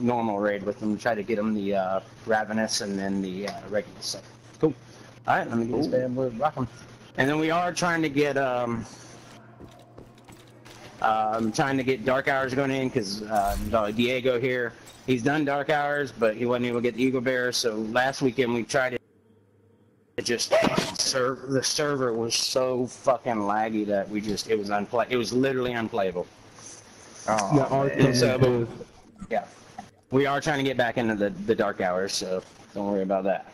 normal raid with them. Try to get them the uh, ravenous and then the uh, regular stuff. Cool. All right, let me get this bad boy rocking. And then we are trying to get um. Um, trying to get dark hours going in because uh, Diego here, he's done dark hours, but he wasn't able to get the eagle bear. So last weekend we tried it. It just serve the server was so fucking laggy that we just it was unplay. It was literally unplayable. Oh, Yeah, our And so, thing is- yeah, we are trying to get back into the the dark hours, so don't worry about that.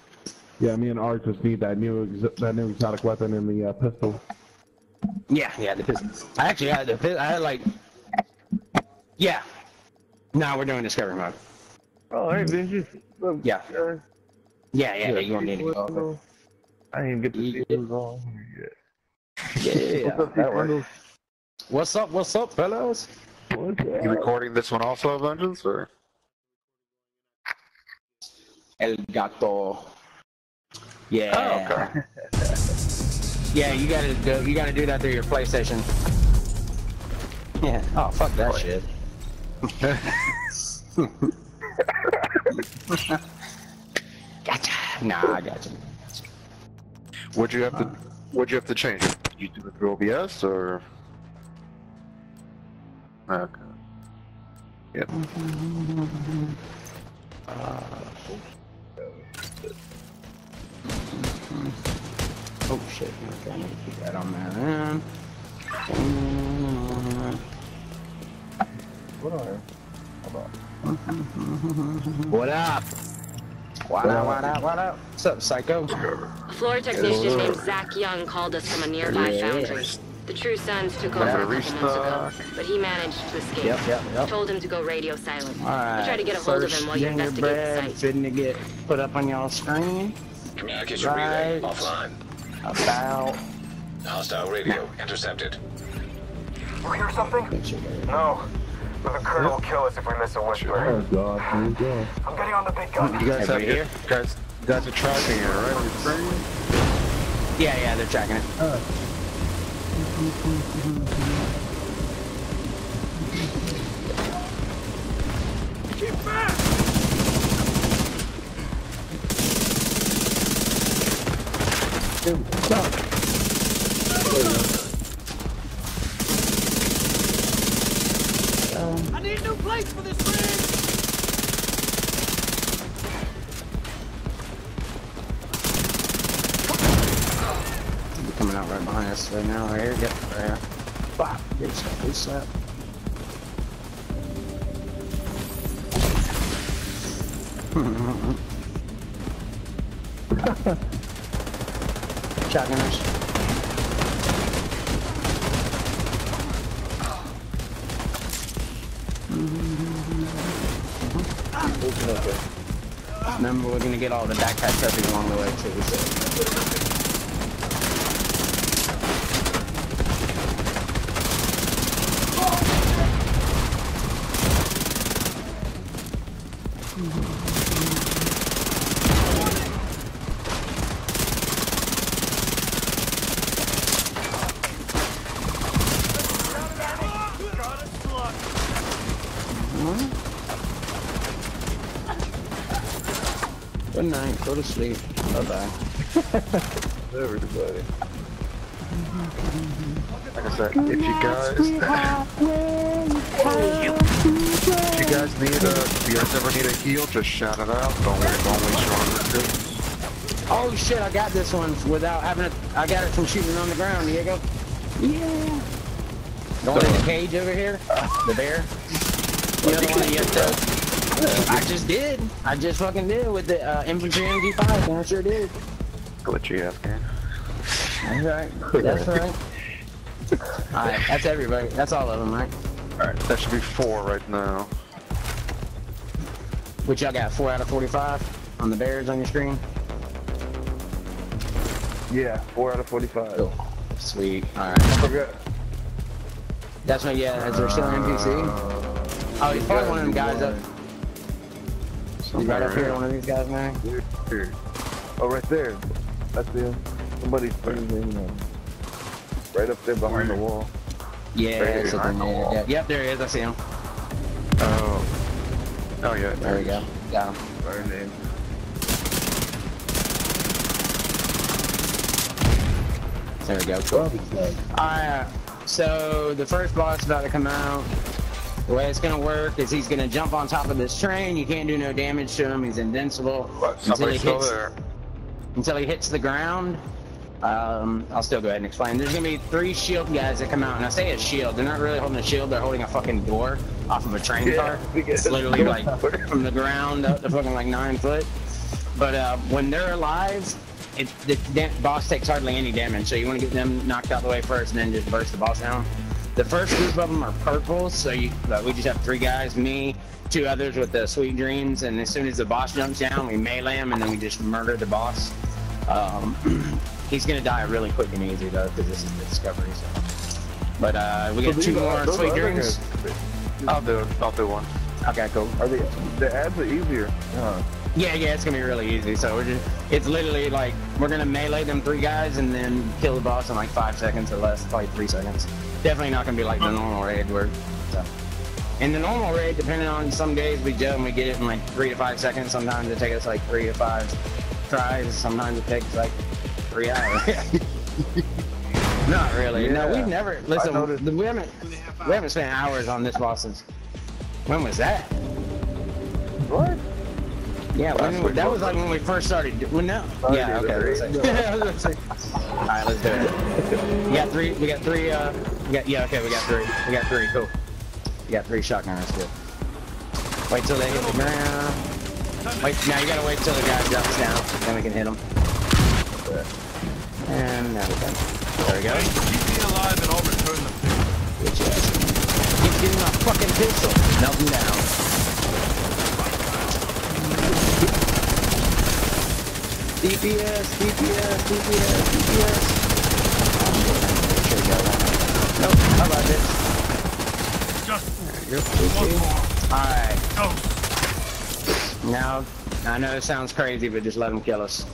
yeah, me and Art just need that new ex- that new exotic weapon and the uh, pistol. Yeah, yeah, the pistol. I actually had the pistol. I had like, yeah. Now we're doing discovery mode. Oh, hey, Vinci. Look, Yeah. uh, Yeah, yeah, you gonna need to go. I didn't get to see who's on here Yeah, yet. What's up, that T. works. Randall? What's up? What's up, fellas? What's You recording this one also, Vengeance, or? El gato. Yeah. Oh, okay. Yeah, you gotta do, you gotta do that through your PlayStation. Yeah. Oh, fuck that shit. gotcha. Nah, I gotcha. Would you have to? Would you have to change you do it through OBS or? Okay. Yep. Mm-hmm. Uh, Oh shit. Okay, I need to keep that on there. What on Hold on. What up? What up? What up? What up? What's up, Psycho? A floor technician named Zach Young called us from a nearby Yeah. foundry. The True Sons took over a couple months ago, but he managed to escape. Yep, yep, yep. Told him to go radio silent. Alright. I tried to get a hold of first him while you investigate the gingerbread site. fitting to get put up on y'all screen. Communication relay offline. About. Hostile radio intercepted. You hear something? No. But the Colonel will kill us if we miss a whisper. Oh god, here we go. I'm getting on the big gun. You guys have Everybody your, here? guys, you guys are tracking it, right? On your screen? Yeah, yeah, they're tracking it. Uh. Dude, stop. I need new plates for this! Coming out right behind us right now. Here, get right. Bop. Good slap, good slap. Shotgunners. Remember, we're gonna get all the backpack stuff along the way too. So. Good night. Go to sleep. Bye bye. Everybody. Mm-hmm. Like I said, if you guys, if you guys need a, if you guys ever need a heal, just shout it out. Don't wait, don't waste your recruits. Oh shit! I got this one without having it. I got it from shooting on the ground. Diego. Yeah. The one in the cage over here. The bear. The other one you have to. I just did. I just fucking did with the uh, infantry MG5. and I sure did. Glitchy Afghan. That's right. That's right. All right. That's everybody. That's all of them, right? Alright, that should be four right now. Which y'all got? Four out of forty-five on the bears on your screen. Yeah, 4 out of 45. Sweet. All right. I forgot. That's what. Yeah. Is there still an NPC? Oh, he's probably one of them guys up. He's right up here. One of these guys, man. Here. Oh, right there. That's him. Somebody's freezing. Um, right up there behind the wall. Yeah, Right behind the wall. Yeah, Yep, there he is. I see him. Oh. Oh yeah. There we go. Got him. Our name. There we go. Cool. Alright, so the first boss is about to come out. The way it's gonna work is he's gonna jump on top of this train. You can't do no damage to him. He's invincible What? until he hits until he hits the ground. Um, I'll still go ahead and explain. There's gonna be three shield guys that come out, and I say a shield. They're not really holding a shield. They're holding a fucking door off of a train Yeah, car. It's literally like from the ground up to fucking like nine foot. But uh, when they're alive, it, the boss takes hardly any damage. So you want to get them knocked out the way first, and then just burst the boss down. The first group of them are purple, so you, uh, we just have three guys, me, two others with the sweet dreams, and as soon as the boss jumps down, we melee him, and then we just murder the boss. Um, he's gonna die really quick and easy though, because this is the discovery. So. But uh, we got So two more sweet dreams. I'll do. I'll do one. Okay, cool. Are they? The ads are easier. Huh. Yeah, yeah, it's gonna be really easy. So we're just, it's literally like we're gonna melee them three guys and then kill the boss in like five seconds or less, probably three seconds. Definitely not gonna be like the normal raid where. So. In the normal raid, depending on some days we jump, and we get it in like three to five seconds. Sometimes it takes us like three to five tries. Sometimes it takes like three hours. not really. No, we've never. Listen, we haven't we haven't spent hours on this boss since. When was that? What? Yeah, when, that was like when we first started. Well, no. Oh, yeah, yeah, okay. the let's raid. say- I was gonna say. All right, let's do it. We got three. We got three. Uh, got yeah. Okay, we got three. We got three. Cool. We got three shotgun. That's good. Wait till they hit the ground. Wait. Now you gotta wait till the guy drops down. Then we can hit him. And now we go. There we go. Keep me alive and I'll return them. Good job. Keep getting my fucking pistol. Melt him down. DPS, DPS, DPS, DPS. Sure you got one. Nope, how about this? Just one more. Alright, Go. now, I know it sounds crazy, but just let him kill us.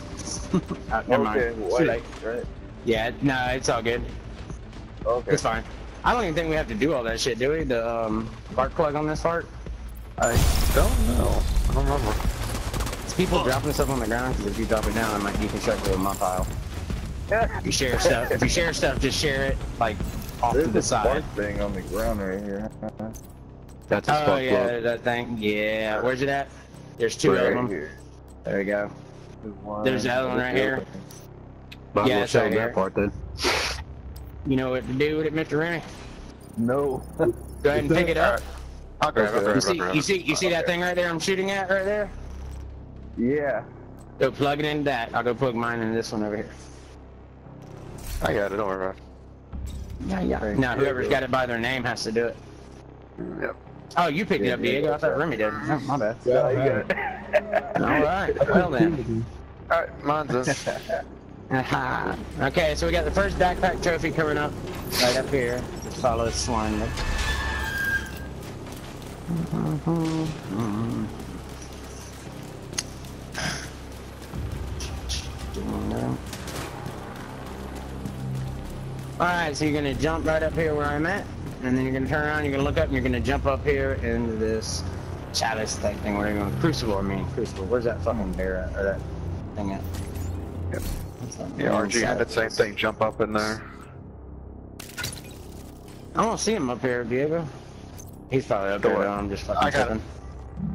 uh, never mind. Okay. It's too late. Right. Yeah, no, it's all good. Okay. It's fine. I don't even think we have to do all that shit, do we? The um, spark plug on this part? I don't know. I don't remember. It's people dropping stuff on the ground because if you drop it down, it might deconstruct it in my pile. If you share stuff, if you share stuff, just share it like off There's to the a side. spark thing on the ground right here. That's a Oh yeah, plug. that thing. Yeah, where's it at? There's two right of them. here. There we go. There's one. There's the other one right here. Might Yeah, well it's show right that here. part then. You know what to do with it, Mr. Rennie? No. Go ahead and pick it up. I'll grab it. I'll You it. See, grab you it. see, you see that thing right there? I'm shooting at right there. yeah. Go plug it into that. I'll go plug mine in this one over here. I got it. Don't worry about Yeah, yeah. Now whoever's got it by their name has to do it. it. Yep. Oh, you picked it up, Diego. I thought Remy did. Oh, my bad. No, you got it. All right. Well then. All right, mine's this. Okay, so we got the first backpack trophy coming up right up here. Just follow this line. there. Mm-hmm. Alright, so you're gonna jump right up here where I'm at, and then you're gonna turn around, you're gonna look up, and you're gonna jump up here into this chalice type thing. Where you're going crucible, I mean crucible. Where's that fucking bear at, or that thing at? Yep. What's that? Yeah, RG had that same thing. Jump up in there. I don't see him up here, Diego. He's probably up Go there. I'm just fucking I got tripping.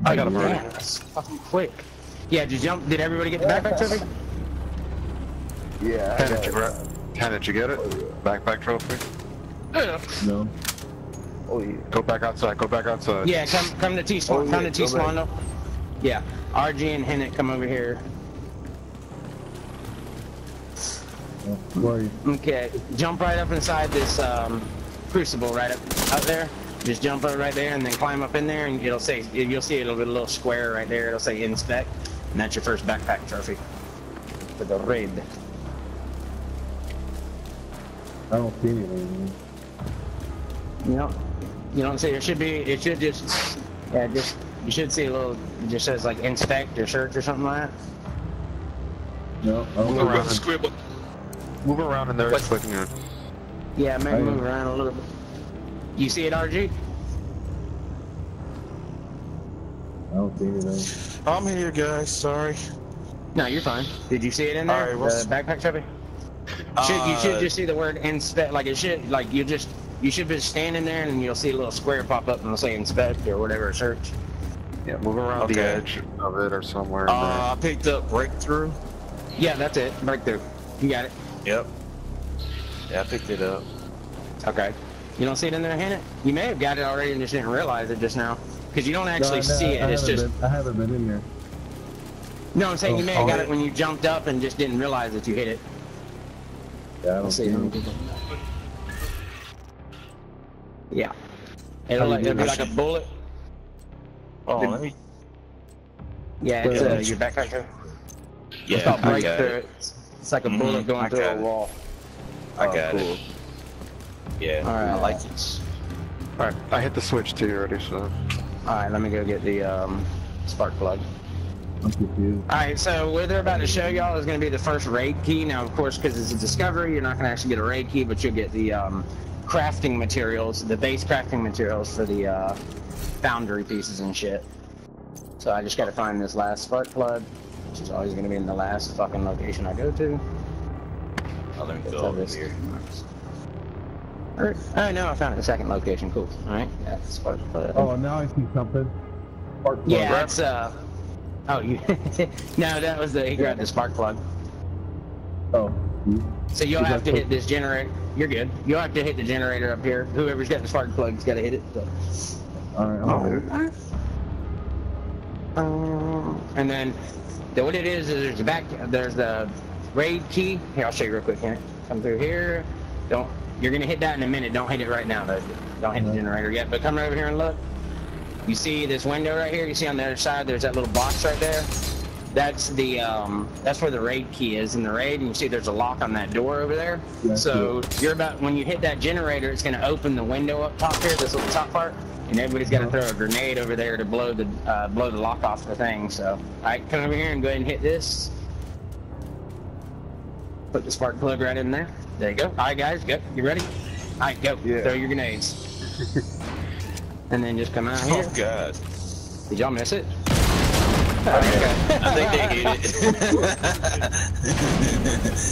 I got him Man, already. that's fucking quick. Yeah, did you jump? Did everybody get the backpack trophy? Yeah. I got did you it. Grab? Ken, did you get it? Backpack trophy. No. Oh yeah. Go back outside. Go back outside. Yeah, come come to T spawn. Oh, come yeah, to T go spawn though. Yeah, RG and Hennett come over here. Where are you? Okay, jump right up inside this um, crucible right up out there. Just jump up right there and then climb up in there and it'll say you'll see it'll be a little square right there. It'll say inspect, and that's your first backpack trophy for the raid. I don't see anything. You know, you don't see. It should be. It should just. Yeah, just. You should see a little. It just says like inspect or search or something like that. No, I don't Move see around. anything. Scribble. Move around in there. Clicking it. Yeah, maybe move around a little bit. You see it, RG? I don't see anything. I'm here, guys. Sorry. No, you're fine. Did you see it in there? Alright, what's- the backpack trophy? Should, you should Uh, just see the word inspect. Like it should. Like you just you should be standing there and you'll see a little square pop up and it'll say inspect or whatever search. Yeah, move around the edge of it or somewhere in. Uh, I picked up breakthrough. Yeah, that's it. Breakthrough. You got it. Yep. Yeah, I picked it up. Okay. You don't see it in there, Hannah? You may have got it already and just didn't realize it just now. Because you don't actually No, I- see it. I It's just. Been, I haven't been in there. No, I'm saying you Oh, may have got oh, it when you jumped up and just didn't realize that you hit it. Yeah, I don't Let's see see. anything. Yeah. It'll, like, it'll be like a bullet. Oh, let me. Yeah, it's Yeah. uh, your backpack. trophy. Yeah, It's called I got breakthrough. it. It's, it's like a Mhm, bullet going I through a it. wall. I Oh, got cool. it. Yeah, Alright. I like it. Alright, I hit the switch too already, so. Alright, let me go get the um, spark plug. I'm confused. Alright, so what they're about to show y'all is going to be the first raid key. Now, of course, because it's a discovery, you're not going to actually get a raid key, but you'll get the um, crafting materials, the base crafting materials for the uh, foundry pieces and shit. So I just got to find this last spark plug, which is always going to be in the last fucking location I go to. Oh, let me Let's go over this. here. Alright. Oh, no, I found it in the second location. Cool. Alright, that's spark plug. Oh, now I see something. Spark plug. Yeah, it's uh. Oh, you. no, that was the he grabbed the spark plug. Oh. So you'll have to hit this generator. You're good. You'll have to hit the generator up here. Whoever's got the spark plug's got to hit it. So. All right. Um, and then, the, what it is is there's the back. There's the raid key. Here, I'll show you real quick. Here, come through here. Don't. You're gonna hit that in a minute. Don't hit it right now though. Don't hit the generator yet. But come right over here and look. You see this window right here? You see on the other side? There's that little box right there. That's the um, that's where the raid key is in the raid, and you see there's a lock on that door over there. So you're about when you hit that generator, it's gonna open the window up top here, this little top part, and everybody's got to throw a grenade over there to blow the uh, blow the lock off the thing. So, all right, come over here and go ahead and hit this. Put the spark plug right in there. There you go. All right, guys, go. You ready? All right, go. Yeah. Throw your grenades. and then just come out Oh here. God. Did y'all miss it? I think they hit it.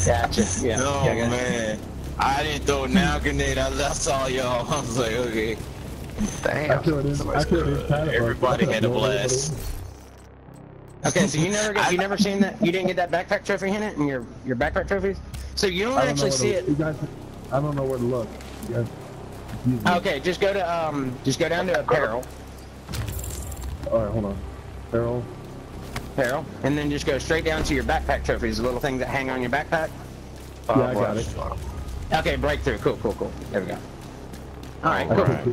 Gotcha. Yeah. No Yeah, I it. man, I didn't throw a now grenade. I, I saw y'all. I was like, okay. Damn. I killed him. I killed his. Everybody had a blast. Okay, so you never got, you never seen that? You didn't get that backpack trophy in it, in your your backpack trophies. So you don't don't actually see to, it. You guys, I don't know where to look. You guys, confuse me. Okay, just go to um, just go down to apparel, All right, hold on. Errol. apparel, and then just go straight down to your backpack trophies, the little things that hang on your backpack. Yeah, I got it. Okay, breakthrough. Cool, cool, cool. There we go. All right, cool. Alright.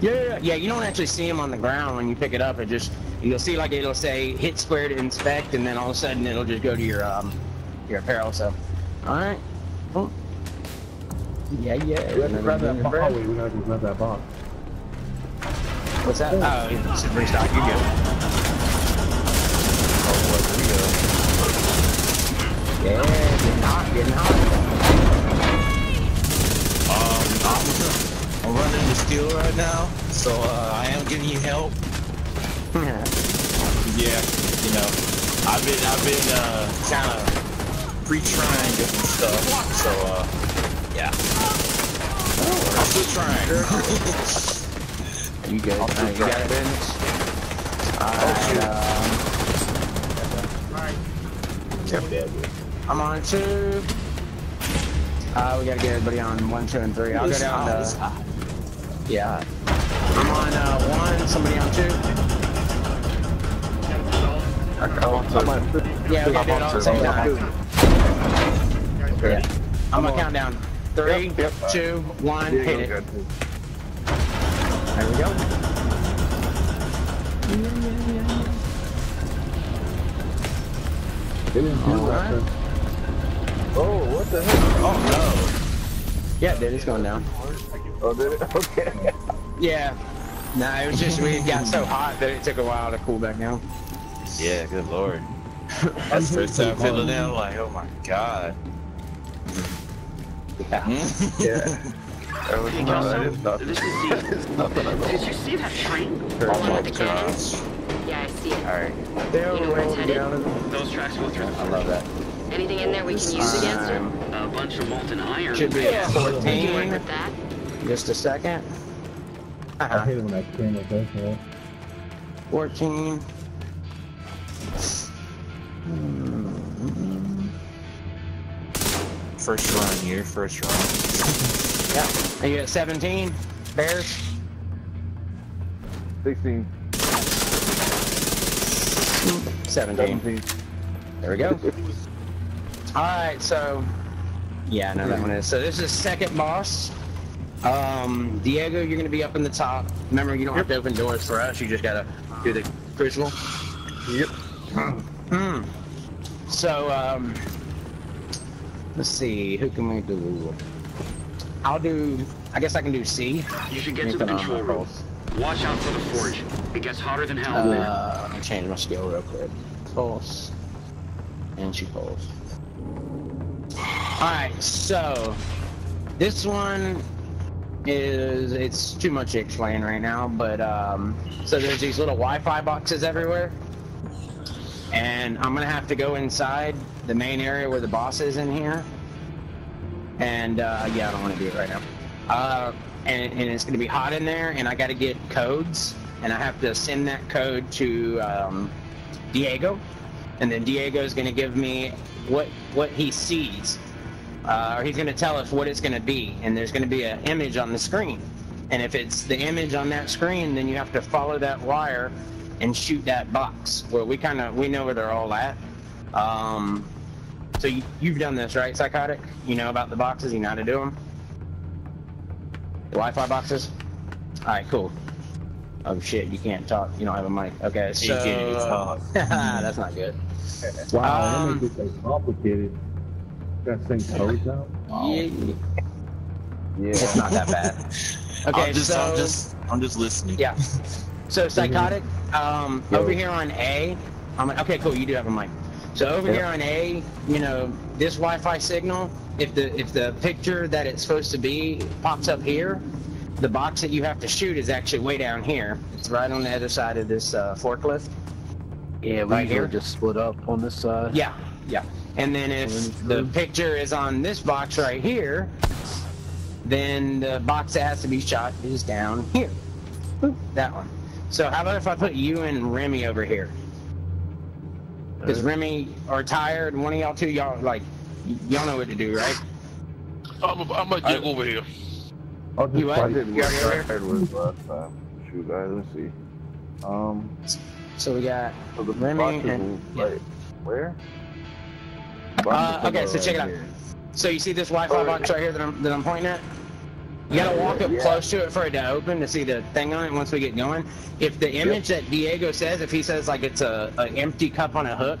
Yeah, yeah, yeah. Yeah, you don't actually see them on the ground when you pick it up. It just you'll see like it'll say hit square to inspect, and then all of a sudden it'll just go to your um your apparel. So, all right. Cool. Yeah, yeah. We have to grab that box. Oh, wait, we gotta go grab that box. What's that? Oh, it's a restock. You go. Yeah, getting hot, getting hot. Um, I'm, I'm running the steel right now, so uh, I am giving you help. Yeah, you know, I've been I've been uh, kind of pre-trying different stuff, so uh, yeah. I'm still trying. you good? Alright, you got it, business? Alright, um, I'm on two. Uh, we gotta get everybody on one, two, and three. I'll go down to, hot. yeah. I'm on uh, one, somebody on two. I'm on to, Yeah, we gotta do it all at the same time. Yeah. I'm gonna count down. Three, two, one, Yeah, hit it. got this. There we go. Didn't do All that. Oh, what the heck? Oh no. Yeah, dude, it's going down. Oh, did it? Okay. Yeah. No, it was just we got so hot that it took a while to cool back down. Yeah, good lord. That's the first time feeling that. I'm like, oh my god. Yeah. Yeah. that was, no, that is nothing. Did you see? It's nothing at all. Did you see that train? Oh my gosh. Yeah, I see it. Alright. You know where it's headed? Those tracks go through. the I love that. Anything in there we can use against her? A bunch of molten iron. Should be at Good work 14. with that. Just a second. I Uh-huh. hate it when that camera does that. 14. First run here, first run. Yeah. Are you at 17? Bears? 16, 17. 17. There we go. Alright, so. Yeah, I know that one is. So this is second boss. Um, Diego, you're gonna be up in the top. Remember, you don't have to open doors for us. You just gotta do the crucible. Yep. Hmm. So, um, let's see. Who can we do? I'll do. I guess I can do C. You should get to the put on my control room. Watch out for the forge. It gets hotter than hell in there. Uh, let me change my skill real quick. Pulse. And she pulls. Alright, so this one is it's too much to explain right now, but um so there's these little Wi-Fi boxes everywhere. And I'm gonna have to go inside the main area where the boss is in here. And uh yeah, I don't wanna do it right now. Uh and, and it's gonna be hot in there and I gotta get codes. And I have to send that code to um, Diego, and then Diego is to give me what what he sees, uh, or he's to tell us what it's to be, and there's to be an image on the screen, and if it's the image on that screen, then you have to follow that wire and shoot that box. Well, we kind of we know where they're all at. Um, so you, you've done this, right, Psychotic? You know about the boxes. You know how to do them. The Wi-Fi boxes. All right, cool. Oh shit, you can't talk. You don't have a mic. Okay, so You can't even talk. that's not good. Wow, Um, that makes it so complicated. Got same codes out. Yeah, Yeah. it's not that bad. Okay, I'm just, so I'm just, I'm just listening. yeah. So psychotic. Um, over here on A, I'm okay. Cool. You do have a mic. So over here on A, you know, this Wi-Fi signal. If the if the picture that it's supposed to be pops up here, the box that you have to shoot is actually way down here. It's right on the other side of this uh, forklift. Yeah, we Right here? just split up on this side. Yeah, yeah. And then if the picture is on this box right here, then the box that has to be shot is down here. That one. So how about if I put you and Remy over here? Because Remy are tired, one of y'all two, y'all like, y'all know what to do, right? I'm, I'm gonna get over here. I'll just You what? I did You what already over here? Was last time. Shoot, guys, let's see. Um, So we got so the Remy and will- like, where? Uh, okay, are so check it out. here. So you see this Wi-Fi box right here that I'm, that I'm pointing at? You gotta walk up Yeah. close to it for it to open to see the thing on it once we get going. If the image that Diego says, if he says like it's a an empty cup on a hook,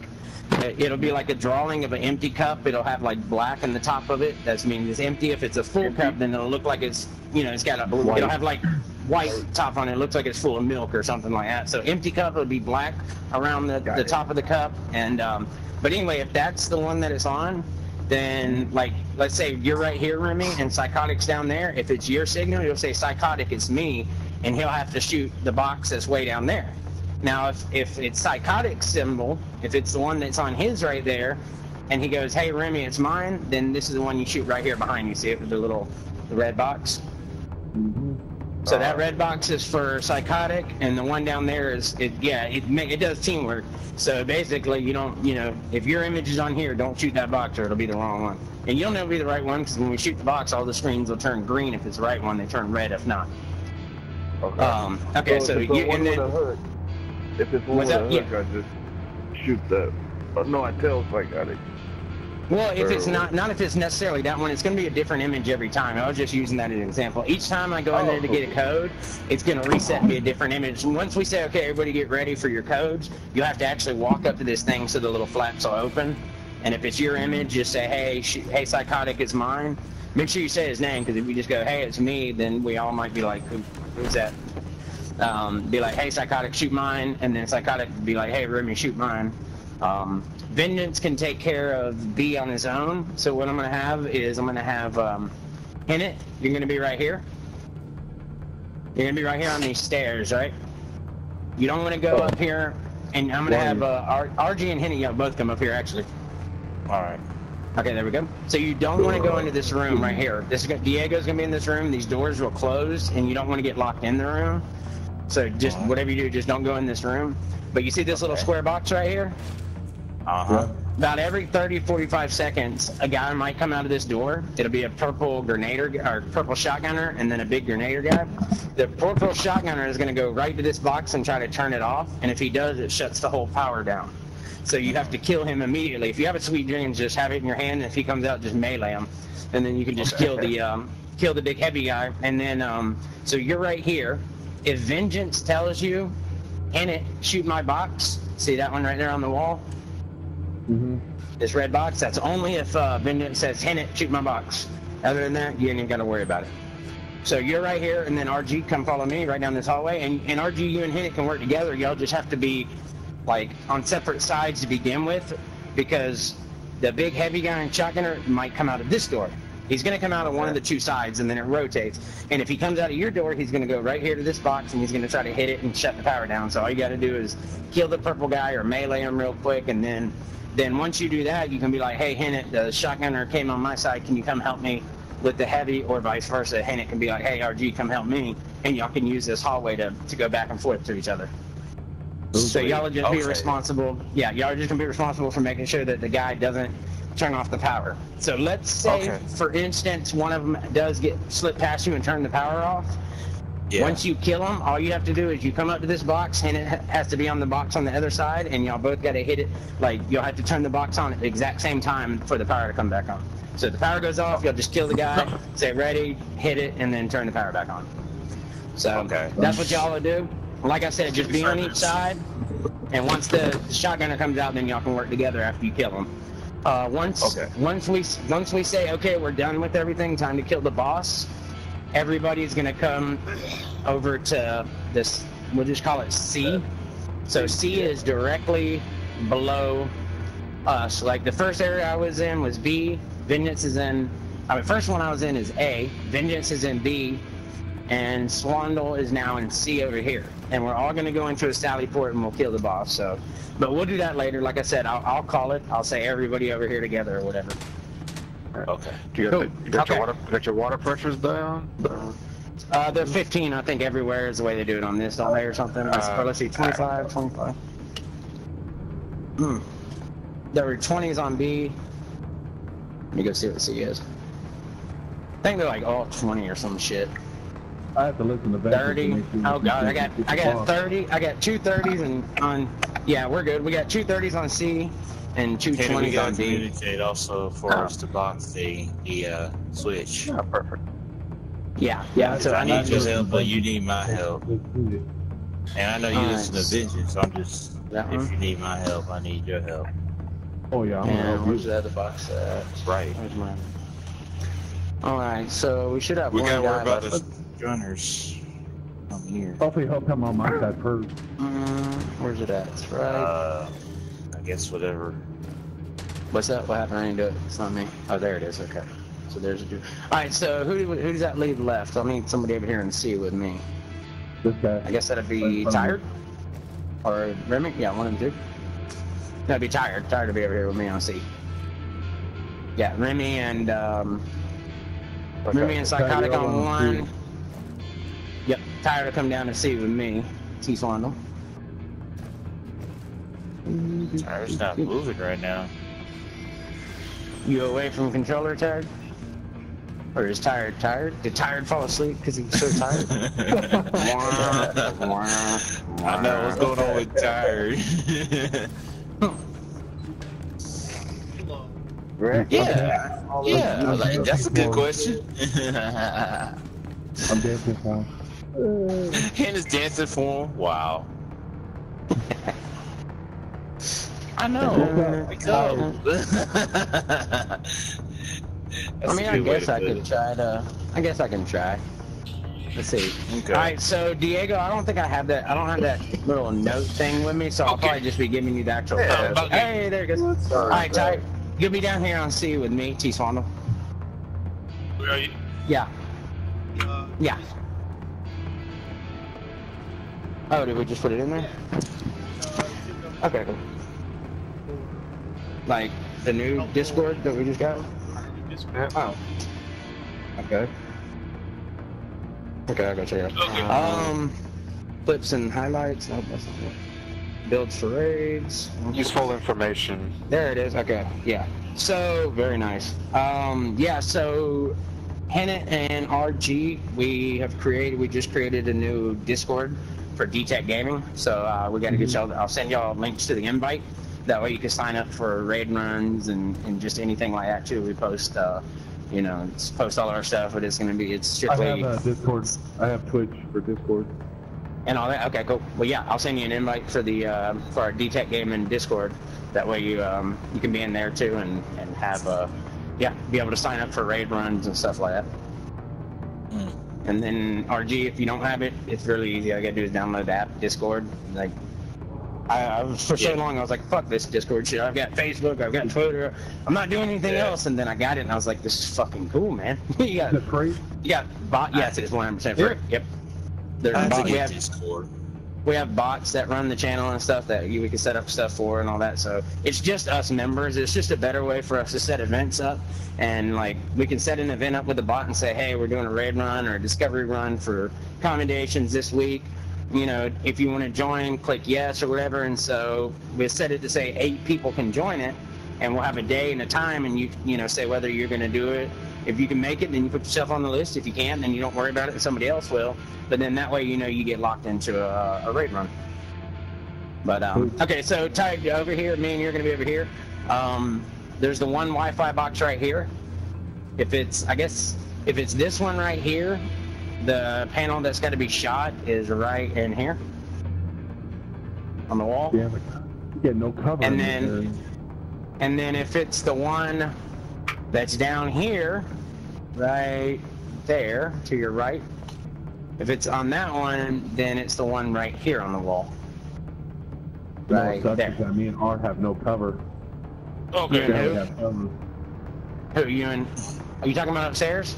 uh, it'll be like a drawing of an empty cup. It'll have like black on the top of it. That's means it's empty. If it's a full cup, then it'll look like it's you know it's got a blue. it'll have like white top on it. It looks like it's full of milk or something like that. So empty cup would be black around the, the top of the cup. And um, but anyway, if that's the one that it's on, then like let's say you're right here, Remy, and psychotic's down there. If it's your signal, you'll say psychotic, it's me, and he'll have to shoot the box that's way down there. Now, if if it's psychotic symbol, if it's the one that's on his right there, and he goes, "Hey, Remy, it's mine," then this is the one you shoot right here behind you. See it with the little the red box. So that red box is for psychotic, and the one down there is it. Yeah, it it does teamwork. So basically, you don't, you know, if your image is on here, don't shoot that box, or it'll be the wrong one. And you'll never be the right one because when we shoot the box, all the screens will turn green if it's the right one. They turn red if not. Okay. Um, okay, so, if it's you and then if it's one with a up? Yeah. I just shoot that. Uh, no, I tell psychotic. Well, if it's not not if it's necessarily that one, it's going to be a different image every time. I was just using that as an example. Each time I go in there to get a code, it's going to reset me a different image. And once we say, okay, everybody get ready for your codes, you have to actually walk up to this thing so the little flaps will open. And if it's your image, just say, hey, hey, psychotic it's mine. Make sure you say his name because if you just go, hey, it's me, then we all might be like, Who, who's that? Um, be like, hey, psychotic, shoot mine, and then psychotic be like, hey, Remy, shoot mine. Um, Vengeance can take care of B on his own. So what I'm going to have is I'm going to have um, in it. You're going to be right here. You're going to be right here on these stairs, right? You don't want to go up here, and I'm gonna have uh, R- RG and Henny both come up here actually. All right. Okay, there we go. So you don't want to go into this room right here. This is gonna, Diego's gonna be in this room. These doors will close, and you don't want to get locked in the room. So just whatever you do, just don't go in this room. But you see this little square box right here? Uh huh. About every 30, 45 seconds, a guy might come out of this door. It'll be a purple grenader or purple shotgunner, and then a big grenader guy. The purple shotgunner is going to go right to this box and try to turn it off. And if he does, it shuts the whole power down. So you have to kill him immediately. If you have a sweet dreams, just have it in your hand. And if he comes out, just melee him, and then you can just kill the um, kill the big heavy guy. And then um, so you're right here. If vengeance tells you, in it, shoot my box. See that one right there on the wall? Mm-hmm. This red box. That's only if uh, vengeance says, "Hit it, shoot my box." Other than that, you ain't got to worry about it. So you're right here, and then RG, come follow me right down this hallway. And, and RG, you and Hennett can work together. Y'all just have to be like on separate sides to begin with, because the big heavy guy and shotgunner might come out of this door. He's going to come out of one of the two sides, and then it rotates. And if he comes out of your door, he's going to go right here to this box, and he's going to try to hit it and shut the power down. So all you got to do is kill the purple guy or melee him real quick, and then then once you do that, you can be like, hey, Hennett, the shotgunner came on my side. Can you come help me with the heavy, or vice versa? Hennett can be like, hey, RG, come help me, and y'all can use this hallway to, to go back and forth to each other. So y'all are just be responsible. Yeah, y'all are just gonna be responsible for making sure that the guy doesn't turn off the power. So let's say, Okay. for instance, one of them does get slip past you and turn the power off. Yeah. Once you kill him, all you have to do is you come up to this box, and it has to be on the box on the other side, and y'all both got to hit it. Like you'll have to turn the box on at the exact same time for the power to come back on. So if the power goes off, you'll just kill the guy, say ready, hit it, and then turn the power back on. So Okay. that's what y'all will do. Like I said, just be on each side, and once the shotgunner comes out, then y'all can work together after you kill him. Uh, once Okay. once we once we say okay, we're done with everything, time to kill the boss. Everybody's gonna come over to this. We'll just call it C. So C is directly below us. Like the first area I was in was B. Vengeance is in. I mean, first one I was in is A. Vengeance is in B, and Swandle is now in C over here. And we're all gonna go into a Sally port and we'll kill the boss. So, but we'll do that later. Like I said, I'll, I'll call it. I'll say everybody over here together or whatever. Okay. Do you got, Cool. the, you got Okay. your water? You got your water pressures down? Uh, they're 15, I think, everywhere is the way they do it on this, don't they, or something? Let's- Uh, or let's see, 25, 25. Hmm. There were 20s on B. Let me go see what C is. I think they're like all 20 or some shit. I have to listen to Vengeance to 30. Oh god, I got I got 30. I got two 30s and on. Yeah, we're good. We got two 30s on C and two Can we 20s gotta on D. communicate also for us to box the the uh, switch? Yeah, perfect. Yeah, yeah. So I I need need your help, but you need my help. And I know you Alright. listen to Vengeance, so I'm just That if one? you need my help, I need your help. Oh yeah, I'm gonna And help where's the other box at? Right. Where's mine? All right, so we should have We one gotta worry guy about left. The gunners. I'm here. Hopefully he'll come on my side first. Mm, where's it at? It's right. Uh, I guess whatever. What's that? What happened? I didn't do it. It's not me. Oh, there it is. Okay. So there's a dude. All right. So who who does that leave left? I need somebody over here and C with me. This guy. I guess that'd be Right in front of tired or Remy. Yeah, one of them two. That'd be tired. Tired to be over here with me on C. Yeah, Remy and um, Remy and Psychotic on on one. C. Tired to come down and C with me. T Swandle. Tire's not moving right now. You away from controller, tired? Or is tired tired? Did tired fall asleep because he's so tired? I know what's going on with Tired. Right? yeah, yeah. Like, that's a good question. I'm dancing for him. and is dancing for him. Wow. I know. Like. I mean, I guess I could try to. I guess I can try. Let's see. Okay. All right, so Diego, I don't think I have that. I don't have that little note thing with me, so I'll probably just be giving you the actual Yeah, code. okay. Hey, there it goes. All right, Ty, you'll be down here on C with me, T Swandle. Where are you? Yeah, Uh, yeah. Oh, did we just put it in there? Okay. Like the new Discord that we just got? Oh. Okay. Okay, I gotta check it out. Um, clips and highlights. Oh, that's not it. Builds for raids. Useful information. There it is. Okay, yeah. So very nice. Um, yeah. So Hennett and RG, we have created. We just created a new Discord for DTech Gaming. So uh, we got to get y'all. I'll send y'all links to the invite. That way you can sign up for raid runs and, and just anything like that too. We post, uh, you know, post all our stuff. But it's gonna be it's strictly. I have uh, Discord. I have Twitch for Discord. and all that. Okay, cool. Well, yeah, I'll send you an invite for the uh, for our DTech Gaming Discord. That way you um, you can be in there too and and have uh, yeah be able to sign up for raid runs and stuff like that. And then RG, if you don't have it, it's really easy. All you gotta do is download the app Discord. Like, I, I was for so long, I was like, "Fuck this Discord shit." I've got Facebook, I've got Twitter. I'm not doing anything else. And then I got it, and I was like, "This is fucking cool, man." you got it free? you got bot. Yes, it's 100 percent free. Yep. There's I bot, have we have Discord. We have bots that run the channel and stuff that we can set up stuff for and all that. So it's just us members. It's just a better way for us to set events up. And like we can set an event up with a bot and say, hey, we're doing a raid run or a discovery run for commendations this week. You know, if you want to join, click yes or whatever. And so we set it to say eight people can join it, and we'll have a day and a time, and you you know say whether you're going to do it. If you can make it, then you put yourself on the list. If you can't, then you don't worry about it, and somebody else will. But then that way, you know, you get locked into a, a raid run. But um, okay, so Ty, over here, me and you're going to be over here. Um, there's the one Wi-Fi box right here. If it's, I guess, if it's this one right here, the panel that's got to be shot is right in here on the wall. Yeah, get no cover. And then- there. And then if it's the one that's down here, right there to your right, if it's on that one, then it's the one right here on the wall. You know what Right sucks there. is that me and R have no cover. Okay. Yeah. Yeah, Who? we have cover. Who you and? Are you talking about upstairs?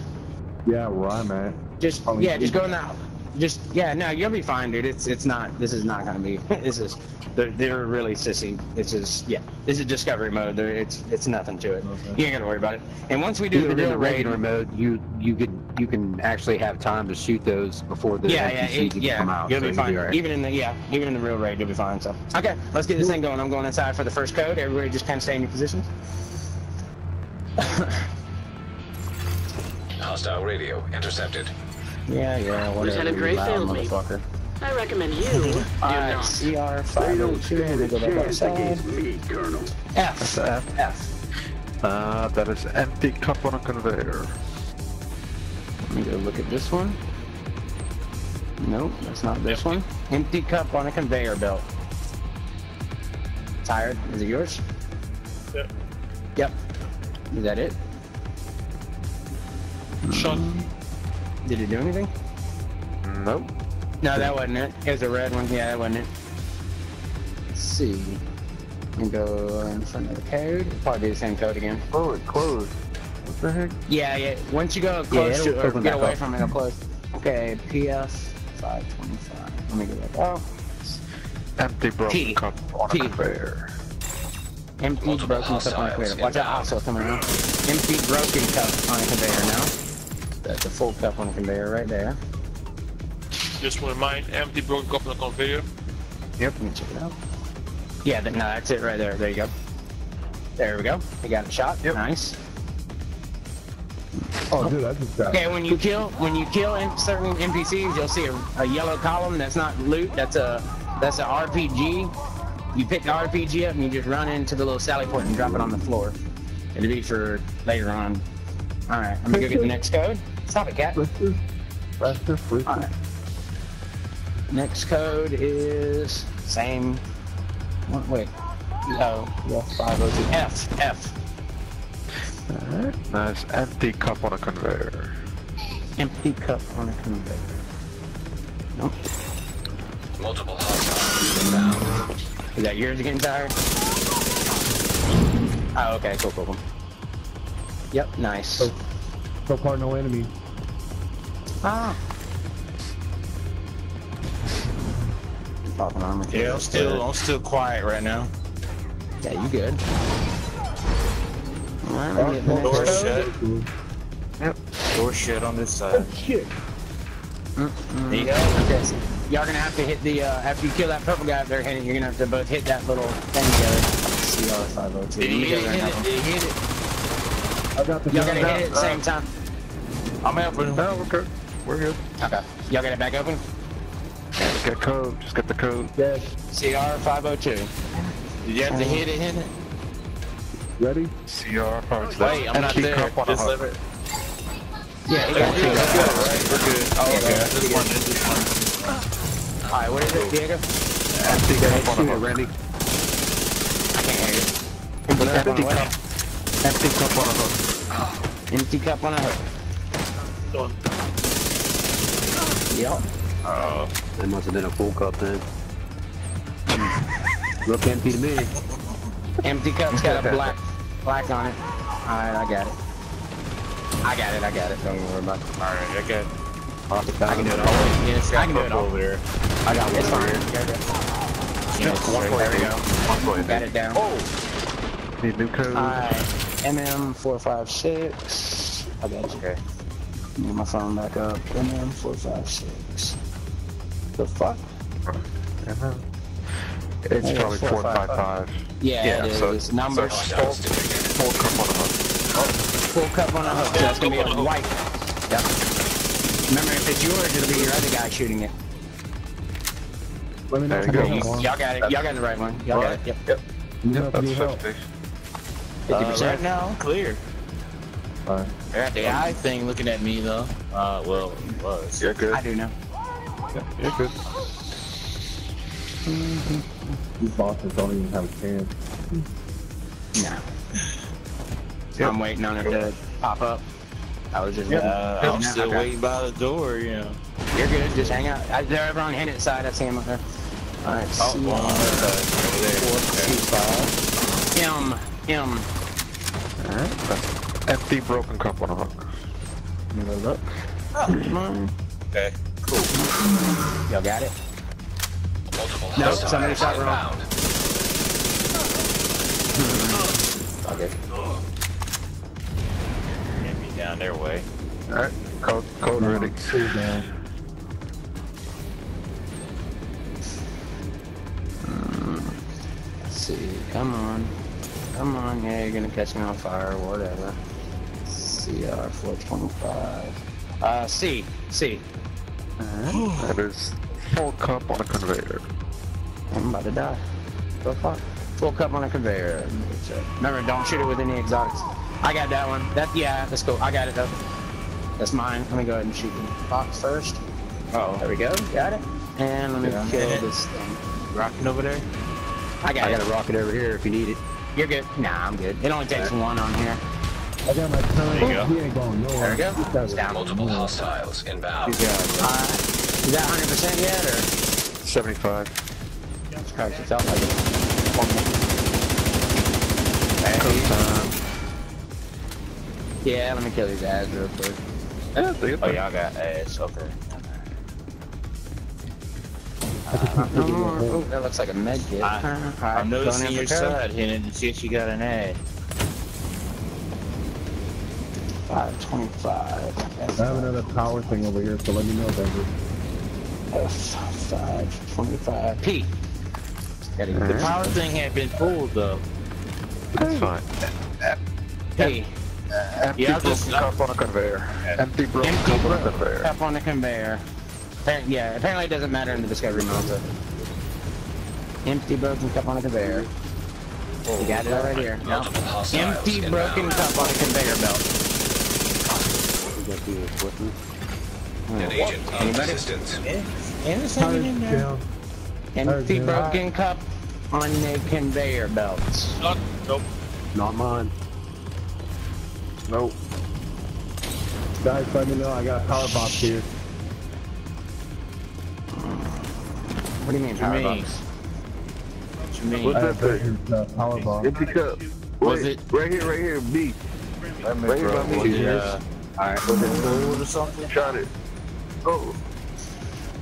Yeah, where I'm at. Just Oh, yeah, just go in that. Just yeah, no, you'll be fine, dude. It's it's not. This is not gonna be. This is. They're, they're really sissy. This is yeah. This is discovery mode. There, it's it's nothing to it. You ain't gotta worry about it. And once we do Even the in real the raid, mode, you you could you can actually have time to shoot those before the yeah, yeah, NPCs it, even yeah. come out. You'll so be you'll fine. all right. Even in the yeah, even in the real raid, you'll be fine. So okay, let's get this thing going. I'm going inside for the first code. Everybody just kind of stay in your positions. Hostile radio intercepted. Yeah, yeah, whatever. Lieutenant you Gray loud failed me. motherfucker. I recommend you do Alright, not. CR five oh two. Let me go back outside. me, Colonel. F. F. F. Uh, that is empty cup on a conveyor. Let me go look at this one. Nope, that's not this one. Empty cup on a conveyor belt. Tired? Is it yours? Yep. Yep. Is that it? Shot. Did it do anything? Nope. No, that wasn't it. It was a red one. Yeah, that wasn't it. Let's see. Let me go in front of the code. It'll probably be the same code again. Oh, it closed. What the heck? Yeah, yeah. Once you go close it'll to or get away up. from it, it'll close. Okay, PS 525. Let me go back. Oh, Empty broken T. cup on T. a conveyor. empty Multiple broken cup on a conveyor. Watch out, inbound. hostile coming around. Empty broken cup on a conveyor now. That's a full cup on a conveyor right there. Just one of mine. Empty broken cup on the conveyor. Yep, let me check it out. Yeah, th- no, that's it right there. There you go. There we go. We got it shot. Nice. Oh, dude, I just got. Okay, when you kill when you kill in certain NPCs, you'll see a, a yellow column. That's not loot. That's a that's an RPG. You pick the RPG up and you just run into the little sally port and drop it on the floor. It'll be for later on. All right, I'm gonna go get the next code. Stop it, cat. Frister? Frister? Frister? All right. Next code is same. What, wait. Oh, yeah, 502. F. F. Nice empty cup on a conveyor. Empty cup on a conveyor. Nope. Multiple hostiles inbound. Is that yours again, tired? Oh, okay, cool, cool, cool. Yep, nice. Oh. So far, no enemy. Ah. Popping armor. Yeah, I'm still, I'm still quiet right now. Yeah, you good. Alright, let me get the Door shut. Yep. Door shut on this side. Shit. Mm, There you go. Okay, so y'all gonna have to hit the, uh, after you kill that purple guy up there, Henry, you're gonna have to both hit that little thing together. CR502. Did he Let me go hit it? and Hit help it? him. Did he hit it? I got the Y'all gun. gotta hit it at the same time. I'm helping him. No, we're good. Okay. Y'all got it back open? Just get code. Just get the code. Dead. CR502. Did you have to hit it? Hit it? Ready? CR parts. Oh Wait, I'm not there. on Just the let it. Yeah, he We're good. it. We're good. Right? We're good. Oh, okay. This one. This one. Alright, what is it, Diego? Empty cup on Shoot the it. Randy. I can't hear you. Empty cup on a what? Empty cup on the hook. Empty cup on a hook. Yep. Oh. Uh, that must have been a full cup then. Look empty to me. Empty cup's got a black black on it. Alright, I got it. I got it, I got it. Don't worry about it. Alright, I got Off I can do it Oh, all. wait, yeah, I can do it all. over there. I got It's fine. Yeah, One There we go. One point Got it down. Oh. Need new code. Alright. MM456. I got you. Okay. Get my phone back up. MM456. The fuck? It's Yeah, probably four, four five, five five. Yeah, Yeah, it so- is. Numbers. so full, full cup on the hook. Full cup on a hook. So that's gonna be a white. Yep. Remember, if it's yours, it'll be your other guy shooting it. Let me know There you you go. need You- more. Y'all got it. Y'all got the right one. Y'all got it. Yep. Yep. Let me know if you That's need fifty. Uh, 50%. right now, clear. Fine. The eye thing looking at me though. Uh, well, it was. You're good. I do know. You're good. These bosses don't even have a chance. No. I'm waiting on it to pop up. I was just. Uh, waiting. I'm still Okay. waiting by the door, you know. You're good. Just hang out. I, they're over on Hennett side. I see him up there. All right. Oh, C one on that side, over there. four Okay. Five. M M. Alright. Empty broken cup on the hook. Let me look. Come on. Okay. Cool. Y'all got it. Multiple No, somebody shot wrong. inbound. Okay. Get me down their way. Alright. Code, code ready. Two down. Let's see. Come on. Come on. Yeah, you're gonna catch me on fire or whatever. CR 425. Uh, C. C. Alright. That is full cup on a conveyor. I'm about to die. Go fuck. Full cup on a conveyor. Remember, don't shoot it with any exotics. I got that one. That yeah, let's go. I got it though. That's mine. Let me go ahead and shoot the box first. Oh, There we go. Got it. And let me Yeah. kill And- this thing. rocking over there. I got it. I it. got a rocket over here if you need it. You're good. Nah, I'm good. It only takes one on here. I got my turn. There you go. He ain't going nowhere. There we go. This down. Multiple hostiles inbound. Alright. Is that 100% yet, or? 75. Jesus Christ, it felt like it. Code time. Yeah, let me kill these ads real quick. Yeah, Oh, y'all got ass. Okay. No more. Uh, oh, that looks like a med kit. I, I'm noticing going in your for code. side, Henry, to see if you got an ad. 525. I have another power thing over here, so let me know, Denver. F525. P. Gotta The this. power thing had been pulled though. That's fine. P. Empty Yeah, broken just- cup on a conveyor. Empty broken Empty cup on a conveyor. Up on the conveyor. Appar- Yeah, apparently it doesn't matter in the discovery mode. but- Empty broken cup on a conveyor. We got it right here. No. Empty broken cup on a conveyor belt. We the equipment. An agent needs Anybody? assistance. And in there. Empty broken cup on the conveyor belts. Oh, nope. Not mine. Nope. Guys, let me know. I got a power box here. What do you mean, What you power mean? box? What you mean? I have his uh, power box. Empty cup. Was Wait, it- right here, right here, B. Right here by Was me. it, uh, Alright. was it gold or something? Shot it. Oh,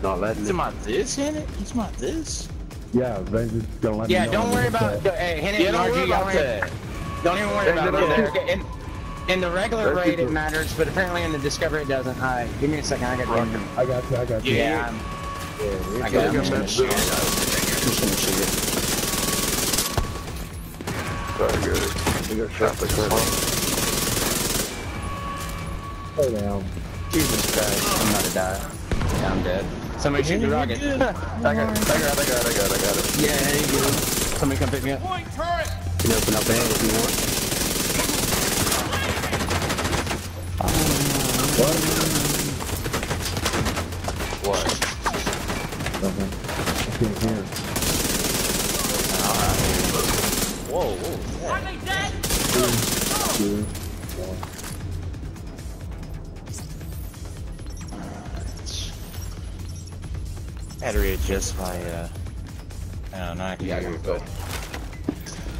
Not letting Is it. it my this in it? Is my this? Yeah, Vengeance don't let Yeah, me know. don't worry about. it's, hey, hit it, Yeah, don't RG, worry don't about worry- that. Don't even worry about it. Okay, In, in the regular That's raid, it matters, but apparently in the Discovery, it doesn't. All right, give me a second. I got uh, I got you, I got you. Yeah, Yeah. I'm, Yeah, I got it. I'm just gonna man. shoot it. I'm just gonna shoot it. Very good. We got shot like that. Oh, Stay down. Jesus Christ, I'm about to die. Yeah, I'm dead. Somebody shoot the rocket. I got it, I got it, I got it, I got it, I got it. Yeah, there you go. Somebody come pick me up. Point turret! You can open up there if you want. What? I had to readjust my, uh... I don't know, I can Yeah, hear you're it, good.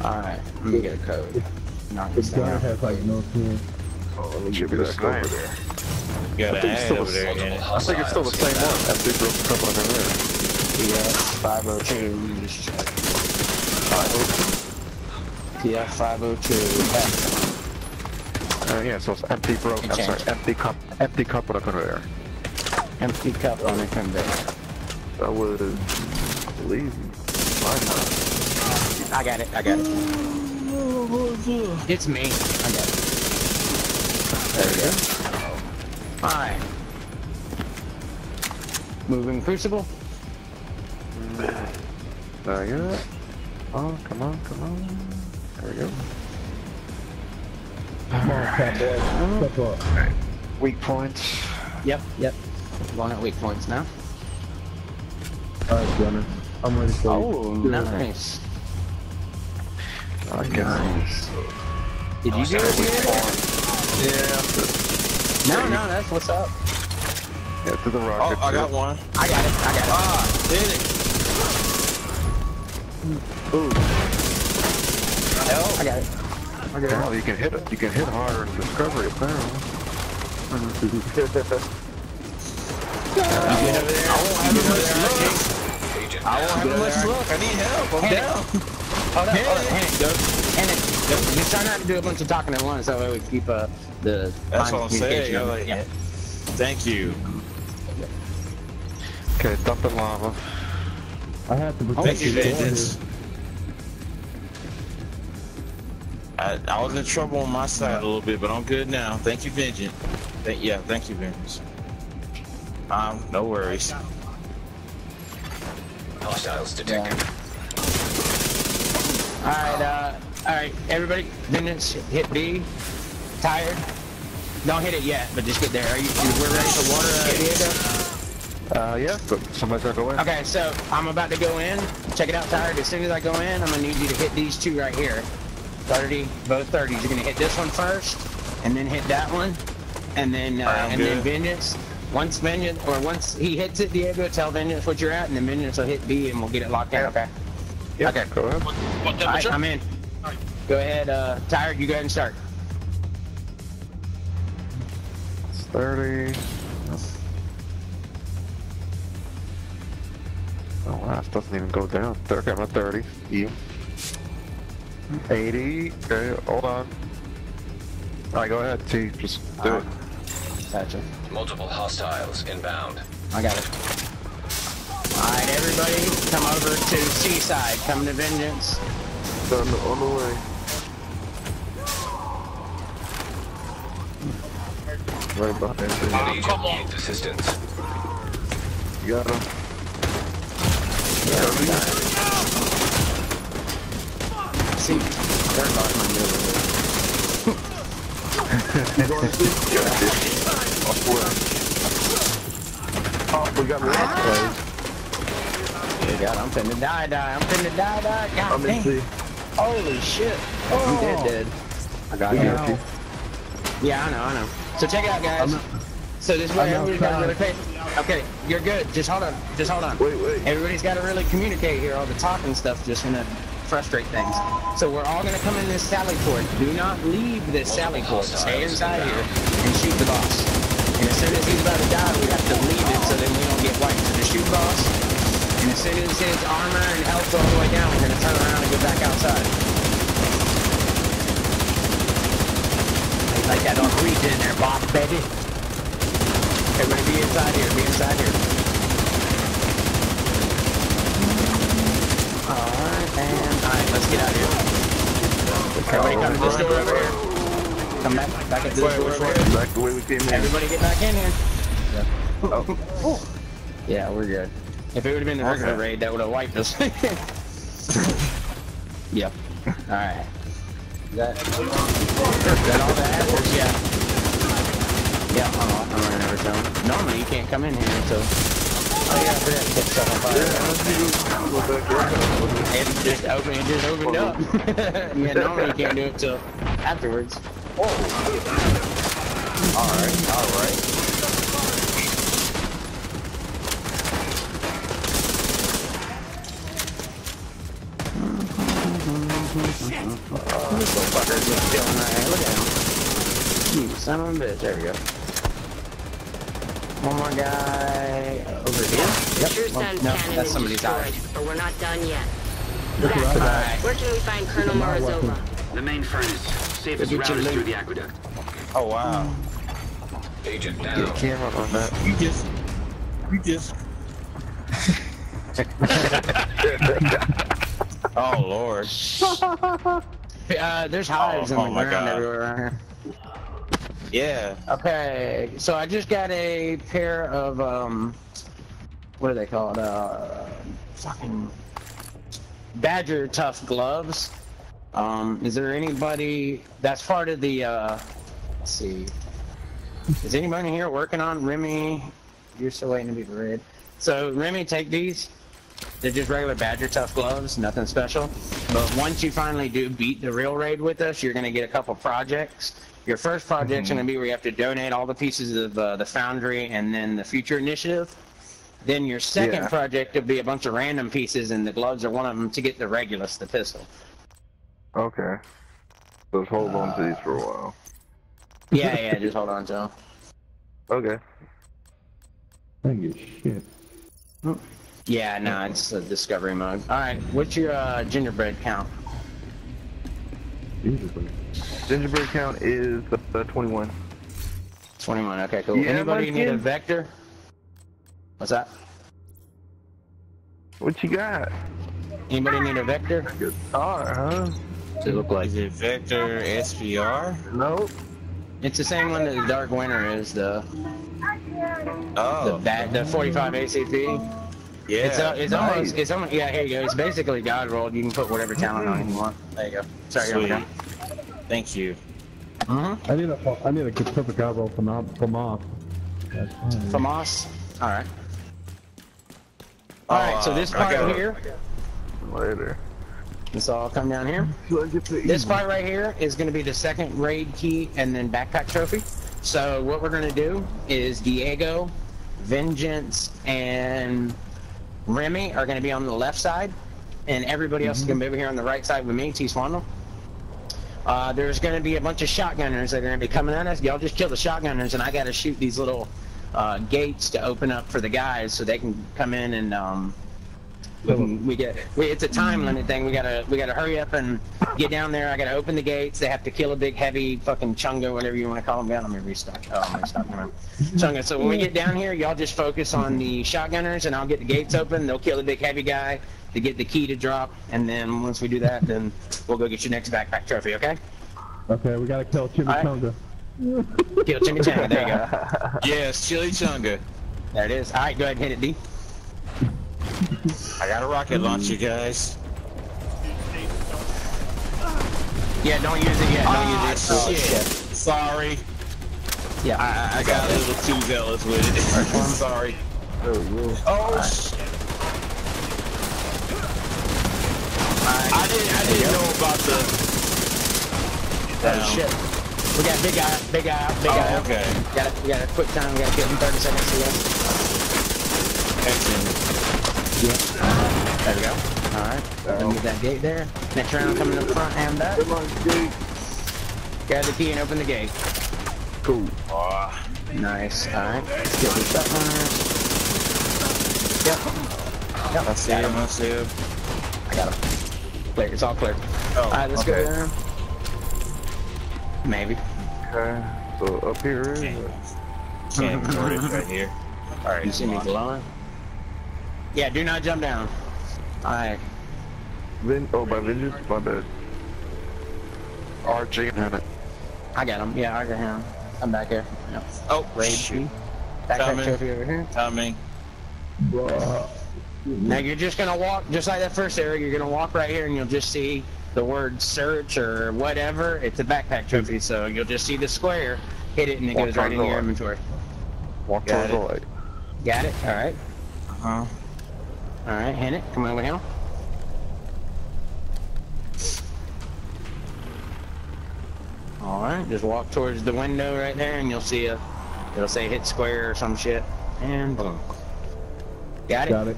Alright, let me get a code. Knock this thing out. has like no tune. Oh, let me Should give be you the that over there. Got I think it's still the there, Multiple ain't it? I think it's still the same one. That big broke couple of them there. TF 502. Just check. 502. TF 502. Uh, yeah, so it's empty broke. I'm sorry, empty cup, empty cup of the conveyor. Empty cup on the conveyor. That was, I believe, mine. I got it, I got it. It's me. I got it. There we go. Alright. Moving crucible. There you go. Oh, come on, come on. There we go. Come on, cat boy. Step up. Weak points. Yep, yep. Going at weak points now. Alright, Gunner. I'm ready for Oh, you. nice. I guess. Did you do it? Yeah. No, no, that's what's up. Yeah, to the rocket. Oh, rocket. I got one. I got it, I got it. Ah, did it. I got it. I got it. Well, you can hit it. You can hit harder in Discovery, apparently. You get over there. I won't have much luck. Agent I won't have down. much luck. I need help. I'm Hand it. down. Hold up, hold up, hand it, go. Hand it. Go. Just try not to do a bunch of talking at once, that way we keep uh, the That's line what I'm saying. I'm like, Yeah. Thank you. Okay, dumping lava. I have to protect Thank you, the door Vengeance. I, I was in trouble on my side a little bit, but I'm good now. Thank you, Vengeance. Thank, yeah, thank you, Vengeance. Um, no worries. Hostiles detected. Alright, uh, alright, everybody, Vengeance, hit B. Tired? Don't hit it yet, but just get there. Are you, you we're ready for water, uh, Diego? Uh, yeah, but somebody's gotta go in. Okay, so I'm about to go in. Check it out, Tired. As soon as I go in, I'm gonna need you to hit these two right here. 30, both 30s. You're gonna hit this one first, and then hit that one, and then, uh, Alright, and then good. Vengeance. Once Vengeance, or once he hits it, Diego, tell Vengeance what you're at, and then Vengeance will hit B, and we'll get it locked down, okay? Yeah, Okay. go ahead. What Alright, temperature? I'm in. Go ahead, uh, Tired, you go ahead and start. It's 30. Oh, wow, it doesn't even go down. Okay, I'm at 30. You. 80. Okay, hold on. Alright, go ahead, T. Just do it. Gotcha. Multiple hostiles inbound. I got it. Alright, everybody, come over to Seaside. Come to Vengeance. On the, on the way. Right behind you. An agent needs assistance. You got him. See, they're not my neighborhood. Oh, we got lost, guys. Ah. God, I'm finna die, die. I'm finna die, die. God I'm dang. C. Holy shit. I'm dead, oh. dead. I got Yeah. you. Yeah, I know, I know. So check it out, guys. So this way, I'm everybody's got to really pay. Okay, you're good. Just hold on. Just hold on. Wait, wait. Everybody's got to really communicate here. All the talking stuff just gonna frustrate things. So we're all gonna come in this sally port. Do not leave this sally port. Stay inside here and shoot the boss. And as soon as he's about to die, we have to leave it so that we don't get wiped. So just shoot boss. And as soon as his armor and health go all the way down, we're gonna turn around and go back outside. Like that on reach in there, boss baby. Everybody be inside here, be inside here. Alright, and alright, let's get out of here. Everybody come to this door over here. Come back, back into this door over here. Back the way we came in. Everybody get back in here. Oh. oh. yeah, we're good. If it would have been the regular Okay. raid, that would have wiped us. yep. Alright. Is that, is that all the hazards? Yeah. Yeah, I'm, I'm running over to him. Normally you can't come in here until... Oh yeah, I forgot to set stuff on fire. It just opened, it just opened up. yeah, normally you can't do it till afterwards. Alright, alright. Oh, this little fucker's just chilling right here. Look at him. You son of a bitch. There we go. One more guy over here. Yep. True Well, no, that's somebody's eye. but we're not done yet. At that. Where can we find Colonel. Morozova? The main furnace. Safest route is through the aqueduct. Oh wow. Agent Get down. camera on that. You just, you just. oh lord. Uh, there's hives Oh, in oh the my ground God. everywhere around here. Yeah. Okay, so I just got a pair of um, what are they called? Uh, fucking Badger Tuff gloves. Um, is there anybody that's part of the? Uh, let's see. Is anybody here working on Remy? You're still waiting to be read. So Remy, take these. They're just regular Badger Tuff gloves, nothing special. But once you finally do beat the real raid with us, you're gonna get a couple projects. Your first project's gonna be where you have to donate all the pieces of uh, the foundry and then the future initiative. Then your second Yeah. project will be a bunch of random pieces, and the gloves are one of them to get the Regulus, the pistol. Okay. Let's hold on to these for a while. Yeah, yeah, just hold on to them. Okay. Thank you, shit. Yeah, no, it's a discovery mode. All right, what's your uh, gingerbread count? Jesus Christ. Gingerbread count is uh, 21. 21. Okay, cool. Yeah, Anybody need a vector? What's that? What you got? Anybody need a vector? Alright, huh? Does it look like? Is it Vector SBR? Nope. It's the same one that the Dark Winter is. The the Oh. bad, the 45 ACP. yeah. It's uh, it's nice. almost it's almost yeah. Here you go. It's basically God rolled. You can put whatever talent on it you want. There you go. Sorry, Sweet. here Thank you. we go. Mm-hmm. I need a I need a Pacific Arrow from off from off. That's fine. Famas. All right. All right. So uh, this I part got here, Later. This all come down here. This part right here is going to be the second raid key and then backpack trophy. So what we're going to do is Diego, Vengeance, and Remy are going to be on the left side, and everybody else is going to be over here on the right side with me, T Swandle. Uh, there's going to be a bunch of shotgunners that are going to be coming at us. Y'all just kill the shotgunners, and I got to shoot these little uh, gates to open up for the guys so they can come in and um, we, mm-hmm. we get we, it's a time limit thing. We gotta we gotta hurry up and get down there. I gotta open the gates. They have to kill a big heavy fucking chunga, whatever you want to call them. Down. Let me restock. Oh, I'm restock. Never mind. Chunga. So when we get down here, y'all just focus on the shotgunners, and I'll get the gates open. They'll kill the big heavy guy to get the key to drop, and then once we do that, then we'll go get your next backpack trophy. Okay? Okay, we gotta kill Chimichanga. Kill Chimichanga. There you go. Yes, Chili Chunga. There it is. All right, go ahead and hit it, D. I got a rocket launcher, guys. Yeah, don't use it yet. Don't Ah, use it. Oh, shit. Sorry. Yeah. I, I got a little too zealous with it. I'm Sorry. Oh, shit. I didn't, I didn't know about the. Oh shit. We got big guy, big guy big guy Oh, out. okay. Got it, we got a quick time, we gotta get him 30 seconds to yes. Excellent. Yeah. There we go. Alright. Let me get that gate there. Next round coming up front and back. Come on, Jake. Grab the key and open the gate. Cool. Ah, Nice. Alright. Let's get these shotgunners. Yep. Yep. I see him, I see him. I got him. Clear. It's all clear. Oh, Alright, let's okay. go down. Maybe. Okay. So up here is Can't ignore it right here. Alright, You see me glowing? Yeah, do not jump down. Alright. Vin oh by vengeance? My bad. RG in it. I got him. Yeah, I got him. I'm back here. Yep. Oh, Raid shoot. B. Backpack Coming. trophy over here. Coming. Now you're just gonna walk, just like that first area, you're gonna walk right here and you'll just see the word search or whatever. It's a backpack trophy, so you'll just see the square, hit it, and it Walk goes right towards in your light. inventory. Walk Got towards the it. light. Got it? Alright. Uh-huh. Alright, hit it. Come over here. Alright, just walk towards the window right there and you'll see a, it'll say hit square or some shit. And boom. Got it? Got it.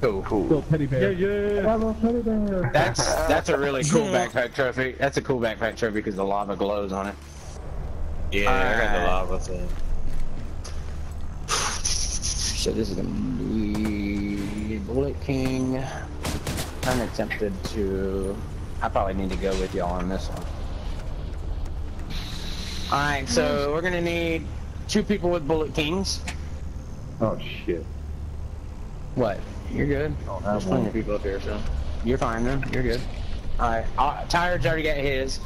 Cool. Little teddy bear. Yeah, yeah. Little teddy bear. That's that's a really cool backpack trophy. That's a cool backpack trophy because the lava glows on it. Yeah, I got the lava thing. So this is gonna be Bullet King. I'm tempted to. I probably need to go with y'all on this one. All right, so we're gonna need two people with Bullet Kings. Oh shit. What? You're good. There's plenty of people up here, so you're fine then. You're good. All right, uh, Tired's already got his.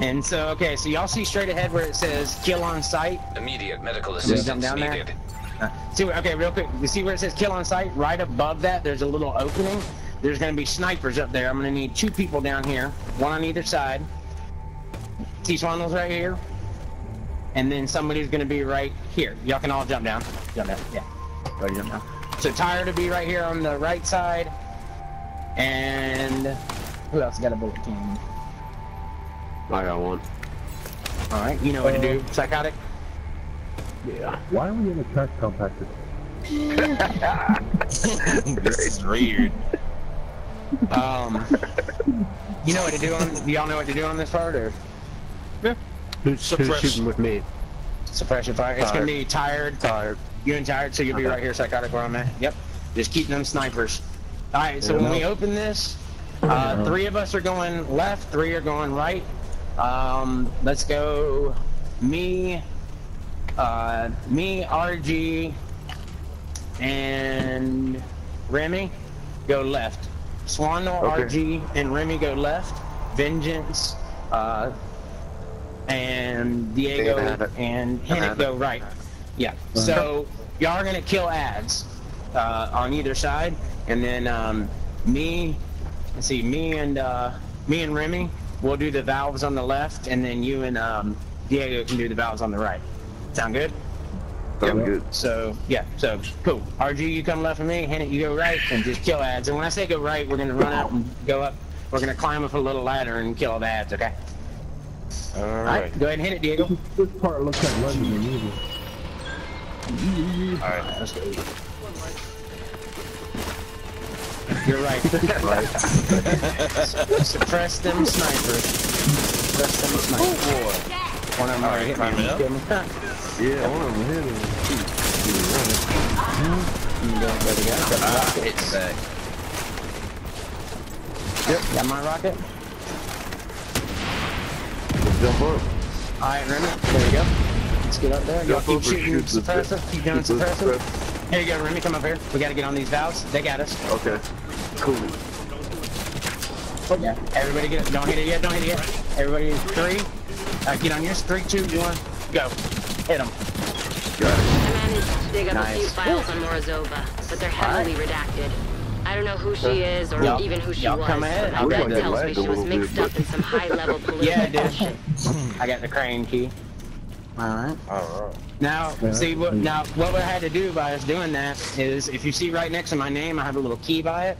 And so, okay, so y'all see straight ahead where it says kill on sight? Immediate medical Can we jump assistance down there? Uh, see, where- okay, real quick. You see where it says kill on sight? Right above that, there's a little opening. There's going to be snipers up there. I'm going to need two people down here, one on either side. See Swanels right here? And then somebody's going to be right here. Y'all can all jump down. Jump down, yeah. Go jump down. So Tyre to be right here on the right side. And who else got a bullet king? I got one. All right, you know what to do. Psychotic? Yeah. Why are we in a trash compactor? this is weird. Um, you know what to do on? Do y'all know what to do on this part, or Who's, who's shooting with me? suppression fire? It's gonna be tired. Tired. You and tired, so you'll be Okay. right here, psychotic, where I'm at. Yep. Just keep them snipers. All right. So when we open this, uh, three of us are going left, three are going right. Um, let's go. Me, uh, me, RG, and Remy go left. Swano, Okay. RG, and Remy go left. Vengeance, uh, and Diego and Hammett. go right. Yeah. So y'all are gonna kill ads uh, on either side, and then um, me, let's see, me and uh, me and Remy will do the valves on the left, and then you and um, Diego can do the valves on the right. Sound good? Sounds good. So yeah, so cool. RG, you come left of me. Hennett, you go right, and just kill ads. And when I say go right, we're gonna run out and go up. We're gonna climb up a little ladder and kill all the ads. Okay. All All right. right. Go ahead and hit it, Diego. This part looks like London the movie. All right. Let's go. You're right. Suppress them snipers. Suppress them snipers. Oh, boy. One of them already hit me. Climbing up. Kill me. Yeah, one of them hit him. You go, there we go. Got Ah, back. Yep. Got my rocket. Just jump up. Alright, Remy. There we go. Let's get up there. Y'all keep shooting shoot suppressive. Keep shoot the suppressive. Here you go, Remy. Come up here. We gotta get on these valves. They got us. Okay. Cool. Yeah. Everybody get it. Don't hit it yet. Don't hit it yet. Everybody, three. Uh, get on yours. Three, two, one, go. Hit them. I managed to dig up a few files on Morozova, but they're heavily redacted. I don't know who she is or Y'all- even who she y'all was, come ahead. but my I'll gut go there. tells me she was little bit, mixed but- up in some high-level political Yeah, dude. bullshit. I got the crane key. Alright. All right. Now, Yeah. see what now what we had to do by us doing that is if you see right next to my name, I have a little key by it.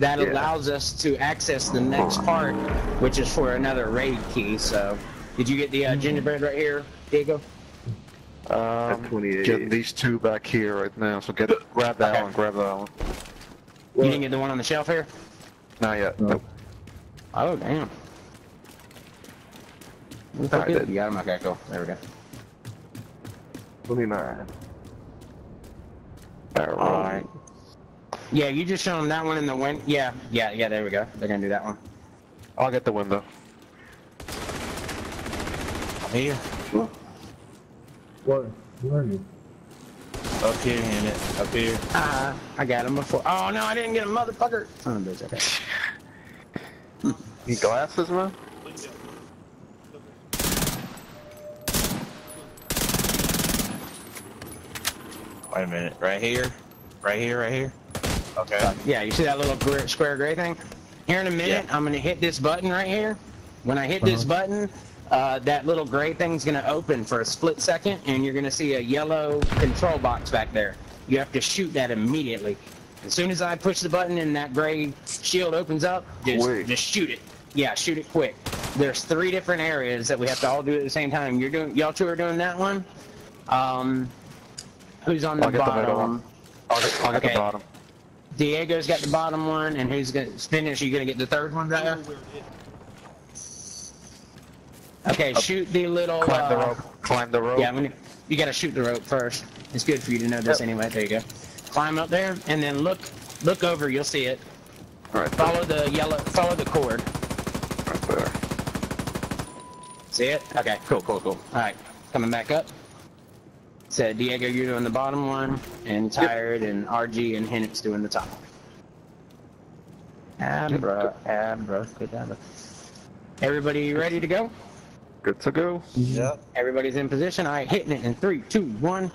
That Yeah. allows us to access the next part, which is for another raid key. So, did you get the uh, gingerbread right here, Diego? Um, 28. getting these two back here right now. So get grab that Okay. one, grab that one. You didn't get the one on the shelf here? Not yet. No. Oh damn. Looks I like did. You got him. Okay, cool. There we go. 29. Alright. Yeah, you just show them that one in the wind. Yeah, yeah, yeah. There we go. They're gonna do that one. I'll get the window. Here. What? Where are you? Up here, in it. Up here. Uh, I got him before. Oh no, I didn't get him, motherfucker. Oh, bitch. Okay. Need glasses, man? Wait a minute. Right here. Right here, right here. Okay. Yeah, you see that little gr- square gray thing? Here in a minute, I'm gonna hit this button right here. When I hit this button, uh, that little gray thing's gonna open for a split second, and you're gonna see a yellow control box back there. You have to shoot that immediately. As soon as I push the button and that gray shield opens up, just, Quick. just shoot it. Yeah, shoot it quick. There's three different areas that we have to all do at the same time. You're doing, y'all two are doing that one. Um, who's on the I'll get the bottom? one. I'll get, I'll get Okay. the bottom. Diego's got the bottom one, and who's gonna finish? You gonna get the third one there? Okay, shoot the little. Climb the uh, rope. Climb the rope. Yeah, when you, you gotta shoot the rope first. It's good for you to know this Yep. anyway. There you go. Climb up there, and then look, look over. You'll see it. Right there. Follow the yellow. Follow the cord. Right there. See it? Okay. Cool. Cool. Cool. All right. Coming back up. So Diego, you're doing the bottom one, and Tired and RG and Hennett's doing the top. Abra, abra, abra. Everybody ready to go? Good to go. Yep. Everybody's in position. All right, hitting it in three, two, one.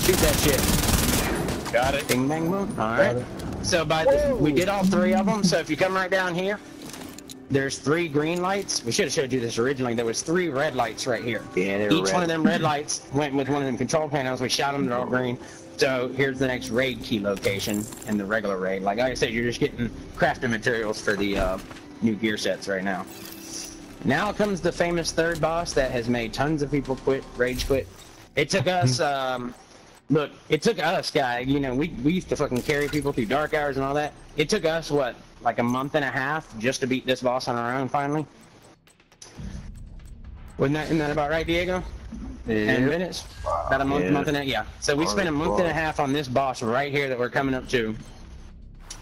Shoot that shit. Got it. Ding, bang, boom. All right. So by the, we did all three of them. So if you come right down here, there's three green lights. We should have showed you this originally. There was three red lights right here. Yeah, they were Each red. one of them red lights went with one of them control panels. We shot them. They're all green. So here's the next raid key location and the regular raid. Like I said, you're just getting crafting materials for the uh, new gear sets right now. Now comes the famous third boss that has made tons of people quit, rage quit. It took us, um, look, it took us, guy. You know, we we used to fucking carry people through dark hours and all that. It took us what, like a month and a half just to beat this boss on our own finally. Wasn't that, isn't that about right, Diego? Ten minutes? About a month, Yeah. month and a half yeah. So we spent a month and a half on this boss right here that we're coming up to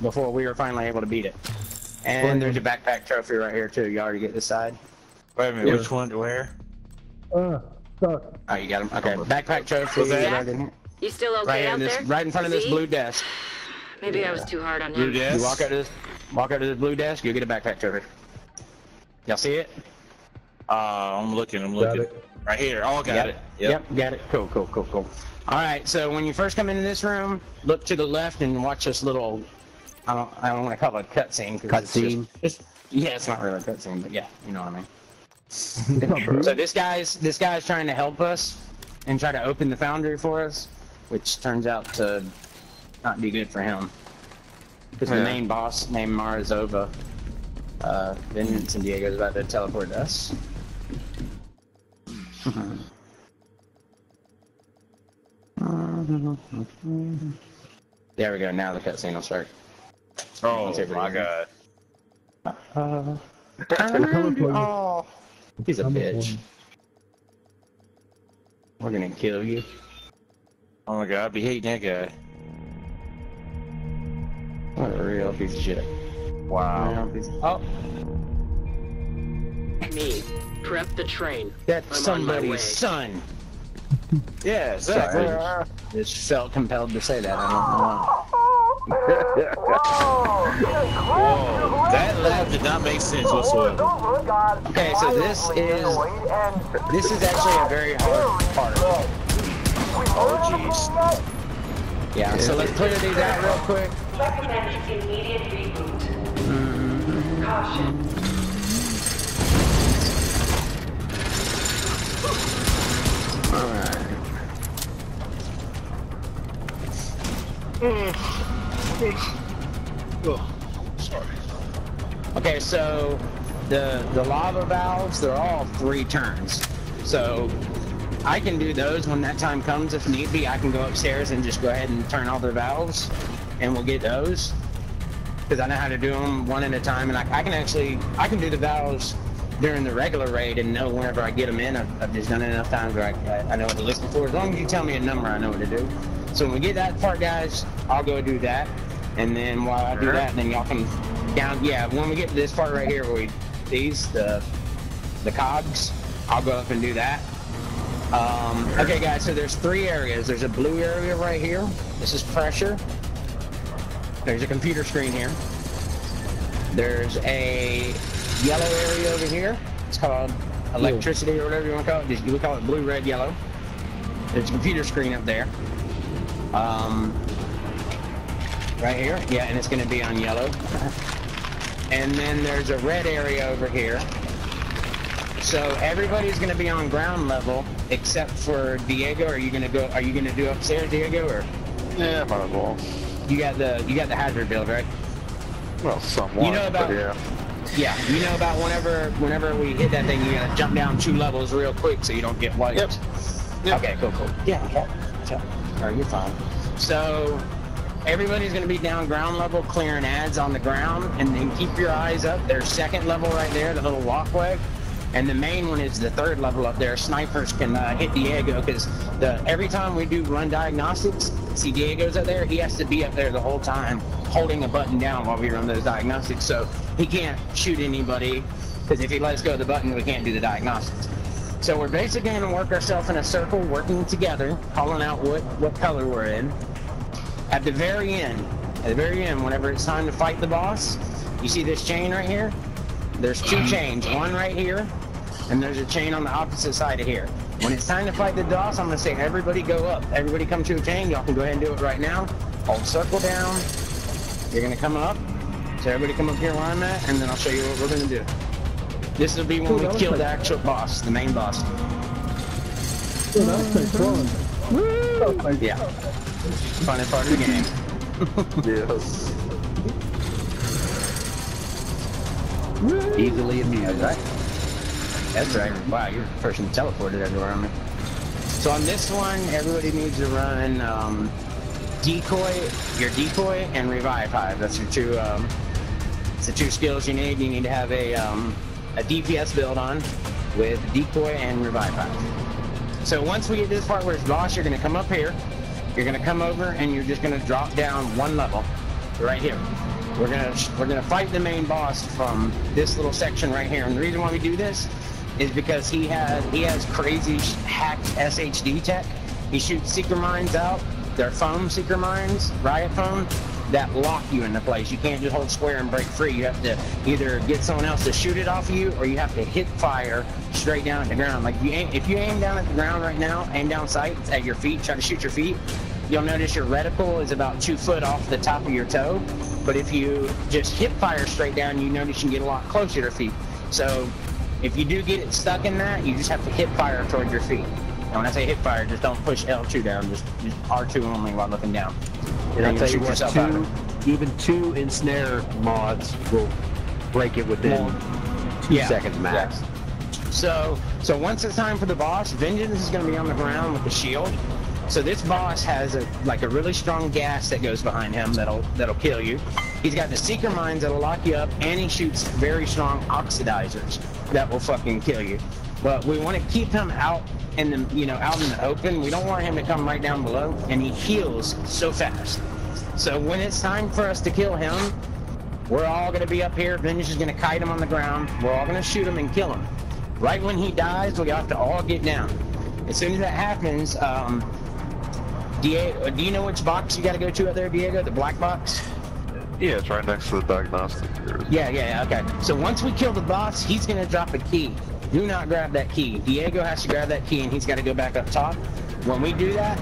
before we were finally able to beat it. And there's a backpack trophy right here too. You already get this side. Wait a minute. Yeah. Which one to where? Uh, stuck. Oh, you got him. Okay, backpack trophy Jack? right in here. You still okay Right here out this, there? right in front of this blue desk. Maybe I was too hard on Blue desk. You walk out to this, walk out to this blue desk. You'll get a backpack trophy. Y'all see it? Uh, I'm looking. I'm looking. Right here. Oh, got, it. Yep. got it. Cool, cool, cool, cool. All right. So when you first come into this room, look to the left and watch this little. I don't. I don't want to call it a cutscene. 'cause it's just- Cutscene? It's, yeah, it's not really a cutscene, but yeah, you know what I mean. So this guy's this guy's trying to help us and try to open the foundry for us, which turns out to not be good for him. Because the main boss named Morozova, uh, Vengeance and Diego's about to teleport to us. there we go. Now the cutscene will start. Oh Let's see if we my god. Uh, coming oh, he's a Coming bitch. you. We're gonna kill you. Oh my god. I be hating that guy. What a real piece of shit. Wow. Real of- Oh, Me. Prep the train. that's I'm on my way. somebody's son. Yeah, exactly. Sorry. Just felt compelled to say that. I don't know why. Whoa. That laugh did not make sense whatsoever. Okay, so this is this is actually a very hard part. Oh jeez. Yeah, so let's clear these out real quick. Recommend immediate reboot. Caution. Alright. Mm. Okay, so the the lava valves, they're all three turns. So I can do those when that time comes if need be. I can go upstairs and just go ahead and turn all the valves and we'll get those. Because I know how to do them one at a time and I, I can actually, I can do the valves during the regular raid and know whenever I get them in. I've, I've just done it enough times where I, I, I know what to listen for. As long as you tell me a number, I know what to do. So when we get that part, guys, I'll go do that. And then while I do Sure. that, then y'all can down. Yeah, when we get to this part right here where we these the the cogs, I'll go up and do that. Um, okay, guys. So there's three areas. There's a blue area right here. This is pressure. There's a computer screen here. There's a yellow area over here. It's called electricity or whatever you want to call it. Just- We call it blue, red, yellow. There's a computer screen up there. Um, right here. Yeah, and it's going to be on yellow. And then there's a red area over here. So everybody's going to be on ground level except for Diego. Are you going to go? Are you going to do upstairs, Diego, or Yeah, might as well. you got the you got the hazard build, right? Well, somewhat, You know about- yeah. Yeah, you know about whenever whenever we hit that thing, you gotta jump down two levels real quick so you don't get wiped. Yep. Okay, cool, cool. Yeah, yeah. yeah. All right, you're fine. So everybody's gonna be down ground level, clearing ads on the ground, and then keep your eyes up. There's second level right there, the little walkway. And the main one is the third level up there. Snipers can uh, hit Diego because every time we do run diagnostics, see Diego's up there. He has to be up there the whole time, holding a button down while we run those diagnostics. So he can't shoot anybody because if he lets go of the button, we can't do the diagnostics. So we're basically going to work ourselves in a circle, working together, calling out what what color we're in. At the very end, at the very end, whenever it's time to fight the boss, you see this chain right here? There's two uh-huh. chains, one right here, and there's a chain on the opposite side of here. When it's time to fight the boss, I'm gonna say everybody go up. Everybody come to a chain. Y'all can go ahead and do it right now. Hold circle down. You're gonna come up. So everybody come up here where I'm at, and then I'll show you what we're gonna do. This will be when Cool, we kill like- the actual boss, the main boss. Dude, that was pretty fun. Woo! Yeah. Funny part of the game. Yes. Easily amused. That's right. That's right. Wow, you're the person who teleported everywhere on me. So on this one, everybody needs to run um, decoy, your decoy, and revive hive. That's your two. Um, it's the two skills you need. You need to have a um, a DPS build on with decoy and revive hive. So once we get to this part where it's boss, you're gonna come up here. You're gonna come over and you're just gonna drop down one level, right here. We're gonna we're gonna fight the main boss from this little section right here. And the reason why we do this is because he has he has crazy hacked SHD tech. He shoots seeker mines out. They're foam seeker mines, riot foam, that lock you into place. You can't just hold square and break free. You have to either get someone else to shoot it off of you, or you have to hit fire straight down at the ground. Like if you aim, if you aim down at the ground right now, aim down sight at your feet, try to shoot your feet. You'll notice your reticle is about two foot off the top of your toe. But if you just hip fire straight down, you notice you can get a lot closer to your feet. So if you do get it stuck in that, you just have to hip fire toward your feet. And when I say hip fire, just don't push L2 down, just, just R2 only while looking down. And I'll tell you what, yourself out of two, even two ensnare mods will break it within two Yeah. seconds max. So, so once it's time for the boss, Vengeance is going to be on the ground with the shield. So this boss has a like a really strong gas that goes behind him that'll that'll kill you. He's got the seeker mines that'll lock you up, and he shoots very strong oxidizers that will fucking kill you. But we want to keep him out in the you know out in the open. We don't want him to come right down below, and he heals so fast. So when it's time for us to kill him, we're all going to be up here. Vengeance is going to kite him on the ground. We're all going to shoot him and kill him. Right when he dies, we have to all get down. As soon as that happens, um, Diego, do you know which box you got to go to out there, Diego? The black box? Yeah, it's right next to the diagnostic here. Yeah, yeah, yeah, okay. So once we kill the boss, he's going to drop a key. Do not grab that key. Diego has to grab that key, and he's got to go back up top. When we do that,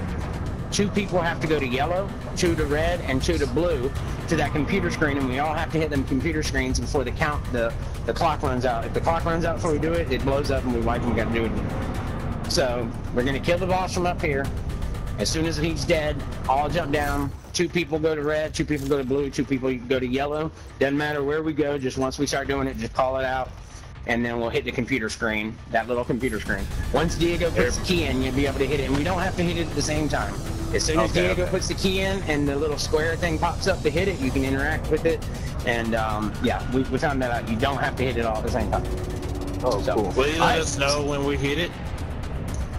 two people have to go to yellow, two to red, and two to blue to that computer screen, and we all have to hit them computer screens before the count the the clock runs out. If the clock runs out before we do it, it blows up and we wipe and we got to do it again. So we're gonna kill the boss from up here. As soon as he's dead, all jump down. Two people go to red, two people go to blue, two people go to yellow. Doesn't matter where we go. Just once we start doing it, just call it out and then we'll hit the computer screen, that little computer screen. Once Diego puts the key in, you'll be able to hit it, and we don't have to hit it at the same time. As soon as Okay, Diego okay. puts the key in and the little square thing pops up to hit it, you can interact with it. And um, yeah, we, we found that out. You don't have to hit it all at the same time. Oh, So- cool. Will you let us know when we hit it?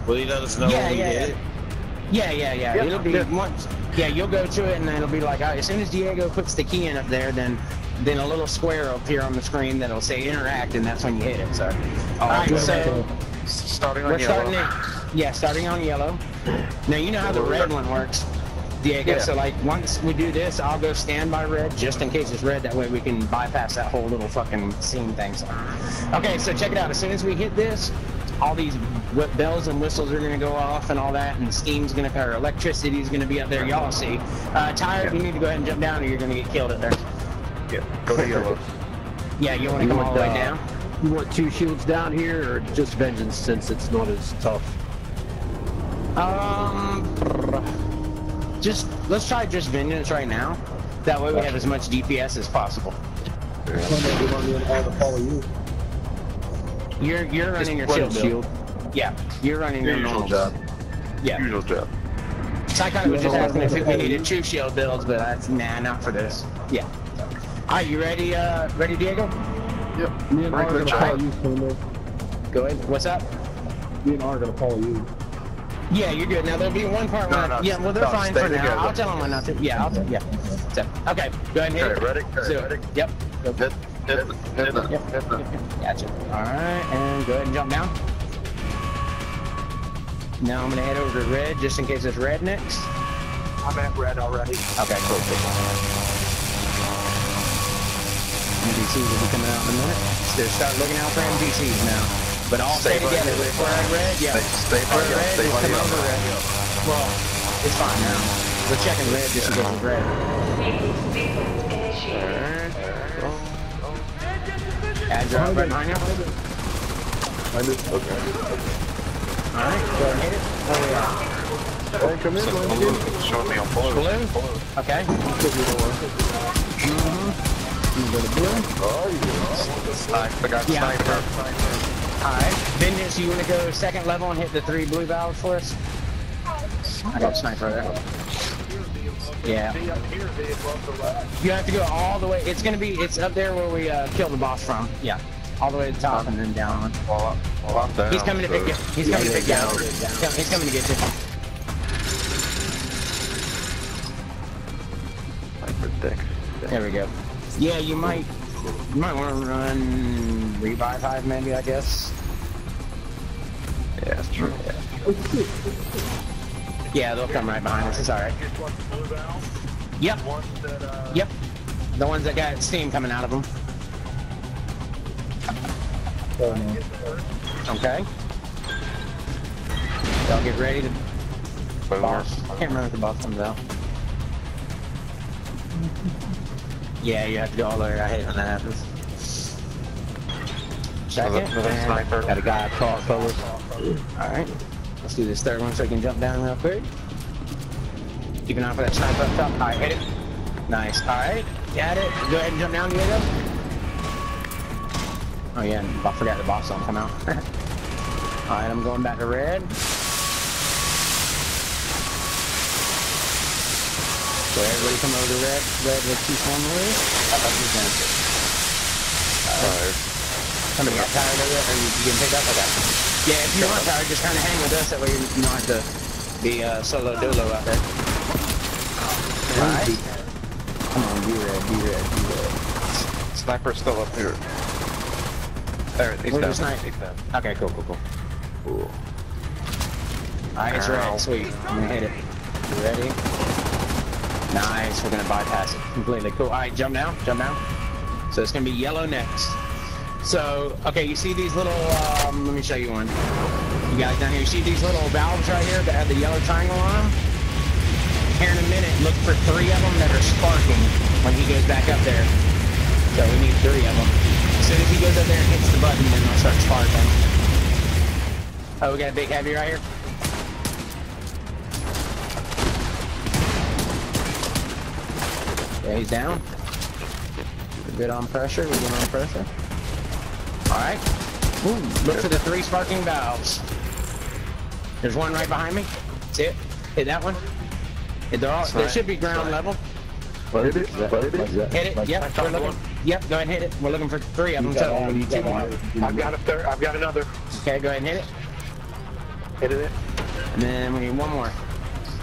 Will you let us know Yeah, when yeah, we hit yeah. it? Yeah, yeah, yeah. Yeah, It'll be yeah. once. Yeah, you'll go to it, and then it'll be like, all right, as soon as Diego puts the key in up there, then then a little square will appear on the screen that'll say interact, and that's when you hit it. So, all right, good. so Starting on we're yellow. starting it. Yeah, starting on yellow. Now you know how the red one works, Diego. Yeah. So like once we do this, I'll go stand by red just in case it's red. That way we can bypass that whole little fucking scene thing. So, okay, so check it out. As soon as we hit this, all these bells and whistles are gonna go off and all that, and steam's gonna or electricity's gonna be up there. Y'all see. Uh, Tyre, you need to go ahead and jump down, or you're gonna get killed up there. Yeah, go to yellow. Yeah, you want to You come want, all the way uh, down? You want two shields down here, or just vengeance since it's not as tough? Um, just let's try just vengeance right now. That way we have as much DPS as possible. Sunday, we want me and all you. You're you're running your shield. shield. Yeah, you're running your Usual normal. job. Yeah. Usual job. Psychotic was just asking if we needed two shield builds, but that's nah, not for this. Yeah. All right, you ready? Uh, ready, Diego? Yep. Me and R are Regular gonna follow you, Go ahead. What's up? Me and R are gonna follow you. Yeah, you're good. Now there'll be one part No, where no, yeah, well they're no, fine for now. together. I'll tell them when not to. Yeah, I'll tell. Yeah. So, okay, go ahead and hit Okay, it. ready? Do it. Ready? Yep. Hit, hit, hit, hit, Yep. hit, hit. Gotcha. All right, and go ahead and jump down. Now I'm gonna head over to red just in case it's red next. I'm at red already. Okay, cool. cool. NPCs will be coming out in a minute. So start looking out for NPCs now. But all stay, Stay by together. yellow. If we're at red, yeah. Stay- stay If by we're at yellow. red, Stay just by come yellow. over red. Well, it's fine now. We're checking red just in case it's red. Reboot sequence initiated. Add drop right behind you. I just, okay. Alright, go ahead and hit it. Oh yeah. Hey, come in, man. Blue. Showing me on blue. Blue? Okay. Mm-hmm. Go to blue. Sniper. I got Yeah. sniper. Alright. Vengeance, you wanna go second level and hit the three blue valves for us? I got sniper there. Yeah. You have to go all the way. It's gonna be. It's up there where we uh, the boss from. Yeah. All the way to the top and then down. Well, well, I'm down. He's coming to pick you. He's coming to pick you. He's coming to get you. There we go. Yeah, you might. You might want to run revive hive, maybe. I guess. Yeah, that's true. Yeah, they'll come right behind us. It's all right. Yep. Yep. The ones that got steam coming out of them. Okay. Y'all get ready to boss. I can't remember if the boss comes out. Yeah, you have to go all the way right ahead when that happens. Second. Another and- sniper. Got a guy caught colors. Alright. Let's do this third one so I can jump down real quick. Keep an eye for that sniper up top. Alright, hit it. Nice. Alright. Got it. Go ahead and jump down, Diego. Oh yeah, I forgot the boss don't come out. Alright, I'm going back to red. So everybody come over to red. Red, let's keep one move. Up, up, he's down. Alright. Somebody got tired of it, or you, you can pick up? Okay. Yeah, if you are tired, just kind of hang with us. That way you, you don't have to be uh, solo dolo out there. Alright. Come on, be red, be red, be red. Sniper's still up here. There, he's Where's down. He's down. Okay, cool, cool, cool. Cool. Alright, it's red. Sweet. I'm gonna hit it. You ready? Nice. We're gonna bypass it completely. Cool. Alright, jump now, Jump now. So it's gonna be yellow next. So, okay, you see these little, um, let me show you one. You guys down here, you see these little valves right here that have the yellow triangle on them? Here in a minute, look for three of them that are sparking when he goes back up there. So we need three of them. As soon as he goes up there and hits the button, then they'll start sparking. Oh, we got a big heavy right here. Yeah, he's down. We're good on pressure. We're good on pressure. All right. Ooh, look for the three sparking valves. There's one right behind me. See it? Hit that one. They're all, they should be ground level. Hit it, hit it. Hit it. Yep, we're looking. Yep, go ahead and hit it. We're looking for three of them You got total. one, you got Two more. one. I've got a third. I've got another. Okay, go ahead and hit it. Hit it. And then we need one more.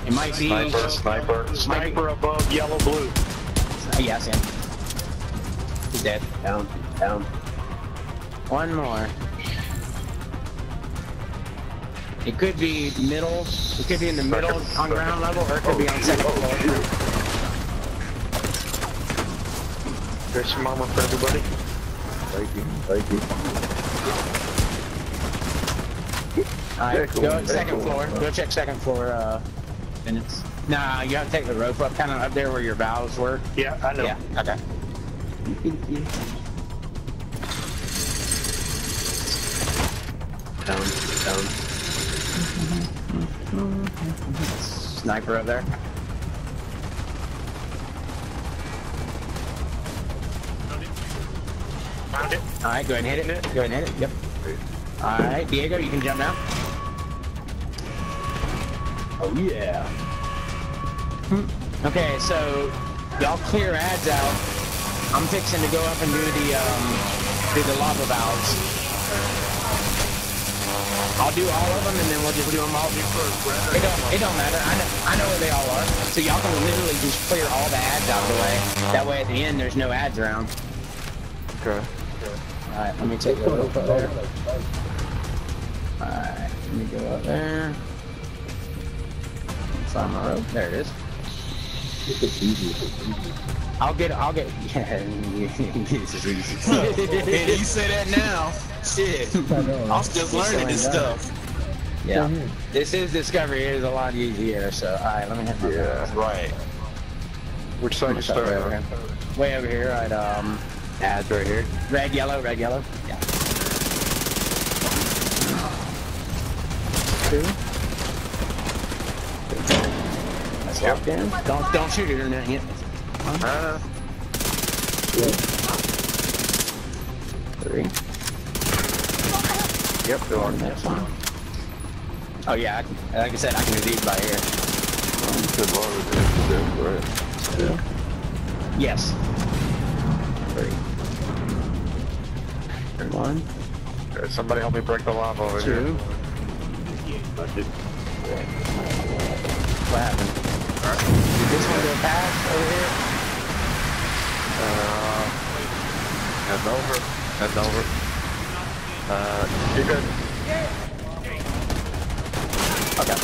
It might be. Sniper, sniper. Sniper above yellow blue. Oh, yeah, I see him. He's dead. Down, down. One more. It could be middle. It could be in the middle on ground level, or it could be on second floor. There's some armor for everybody. Thank you, thank you. Alright, Yeah, cool. go at second cool. floor. Go check second floor, uh, minutes. Nah, you have to take the rope up, kind of up there where your valves were. Yeah, I know. Yeah, okay. Down, down. Sniper up there. Found it. Alright, go ahead and hit it. Go ahead and hit it. Yep. Alright, Diego, you can jump now. Oh yeah. Okay, so y'all clear ads out. I'm fixing to go up and do the um, do the lava valves. I'll do all of them and then we'll just do them all. It don't it don't matter. I know I know where they all are. So y'all can literally just clear all the ads out of the way. That way at the end there's no ads around. Okay. Alright, let me take the rope up there. Alright, let me go up there. Find my rope. There it is. It's easy. I'll get I'll get yeah, this is easy. and you say that now. Shit. I'm still learning this stuff. Yeah. This is Discovery. It is a lot easier, so alright, let me hit my Yeah. Right. Which side you Start way start over here. Way over here at um Ads right here. red, yellow, red, yellow. Yeah. Two. That's locked in. Don't don't shoot it or nothing yet. Uh, Three. yep, they're on. That's fine. Oh yeah, I can, like I said, I can do these by ear. Good lord, it's this, right? Yes. Three. Third one. Okay, somebody help me break the lava over Two. here. What happened? Did this one go past over here? Uh, head over, head over. Uh, you good? Okay.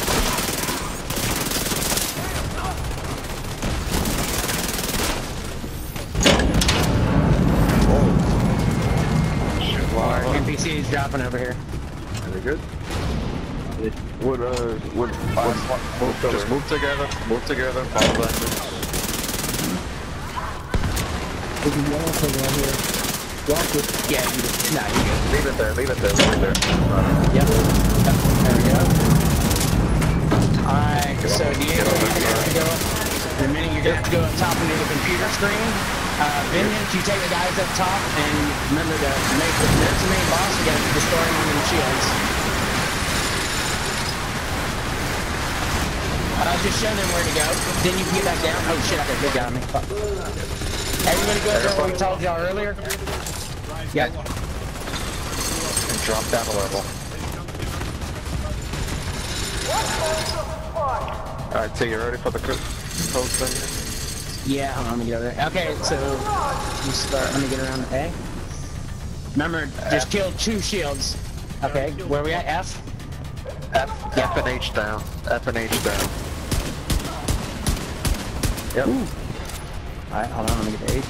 Shoot lava. NPC is dropping over here. Very good. What, uh, what, what, what, Just move together, move together, follow that. There's a yellow thing right here. Block it. Yeah, you just, nah, you good. Leave it there, leave it there, leave it there. Yep. Yep. There we go. Alright, so Diego, you're gonna have to go up. In a minute, you're gonna have to go up top into the computer screen. Uh, Vengeance, you take the guys up top, and remember to make the, there's the main boss, you gotta destroy him shields. Uh, just show them where to go. Then you can get back down. Oh shit, I got big guy on me. Fuck. Everybody go there where we told y'all earlier. Yeah. And drop down a level. Alright, so you ready for the co- code thing? Yeah, hold on, let me get over there. Okay, so you start. Let me get around to A. Remember, just kill two shields. Okay, where we at? F. F, F and H down. F and H down. Yep. All right, hold on. Let me get to H.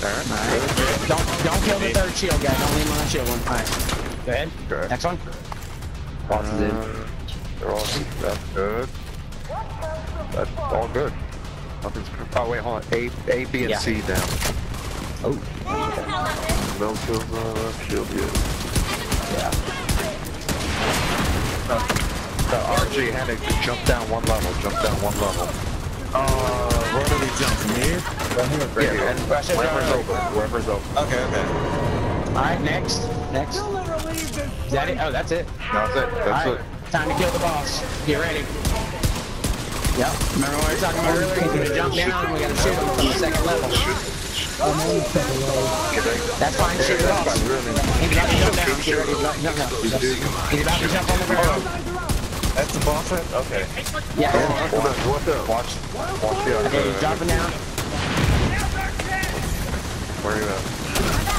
Alright. All right. Don't don't kill the third shield guy. Don't leave him on the shield one. All right. Go ahead. Okay. Next one. Boss is in. Uh, they're all, that's good. That's all good. Nothing's, oh wait, hold on. A, A, B, and Yeah. C down. Oh. no kills, uh, shield yet. Yeah. The RG had to jump down one level, jump down one level. Uh, where do we jump from here? Right here. And Press it wherever's down. open, wherever's open. Okay, okay. All right. Next. Next. Is that it? Oh, that's it. That's it, All that's right. it. Time to kill the boss. Get ready. Yep. Remember what we were talking about earlier? He's gonna jump down and we gotta shoot him from the second level. That's fine, shoot it off. He's about to jump down. Get ready, he's about to jump down. He's about to jump on the ground. The boss head? Okay. Yeah. Oh, Hold on, watch out. Watch, watch the Okay, other. dropping down. Where are you at?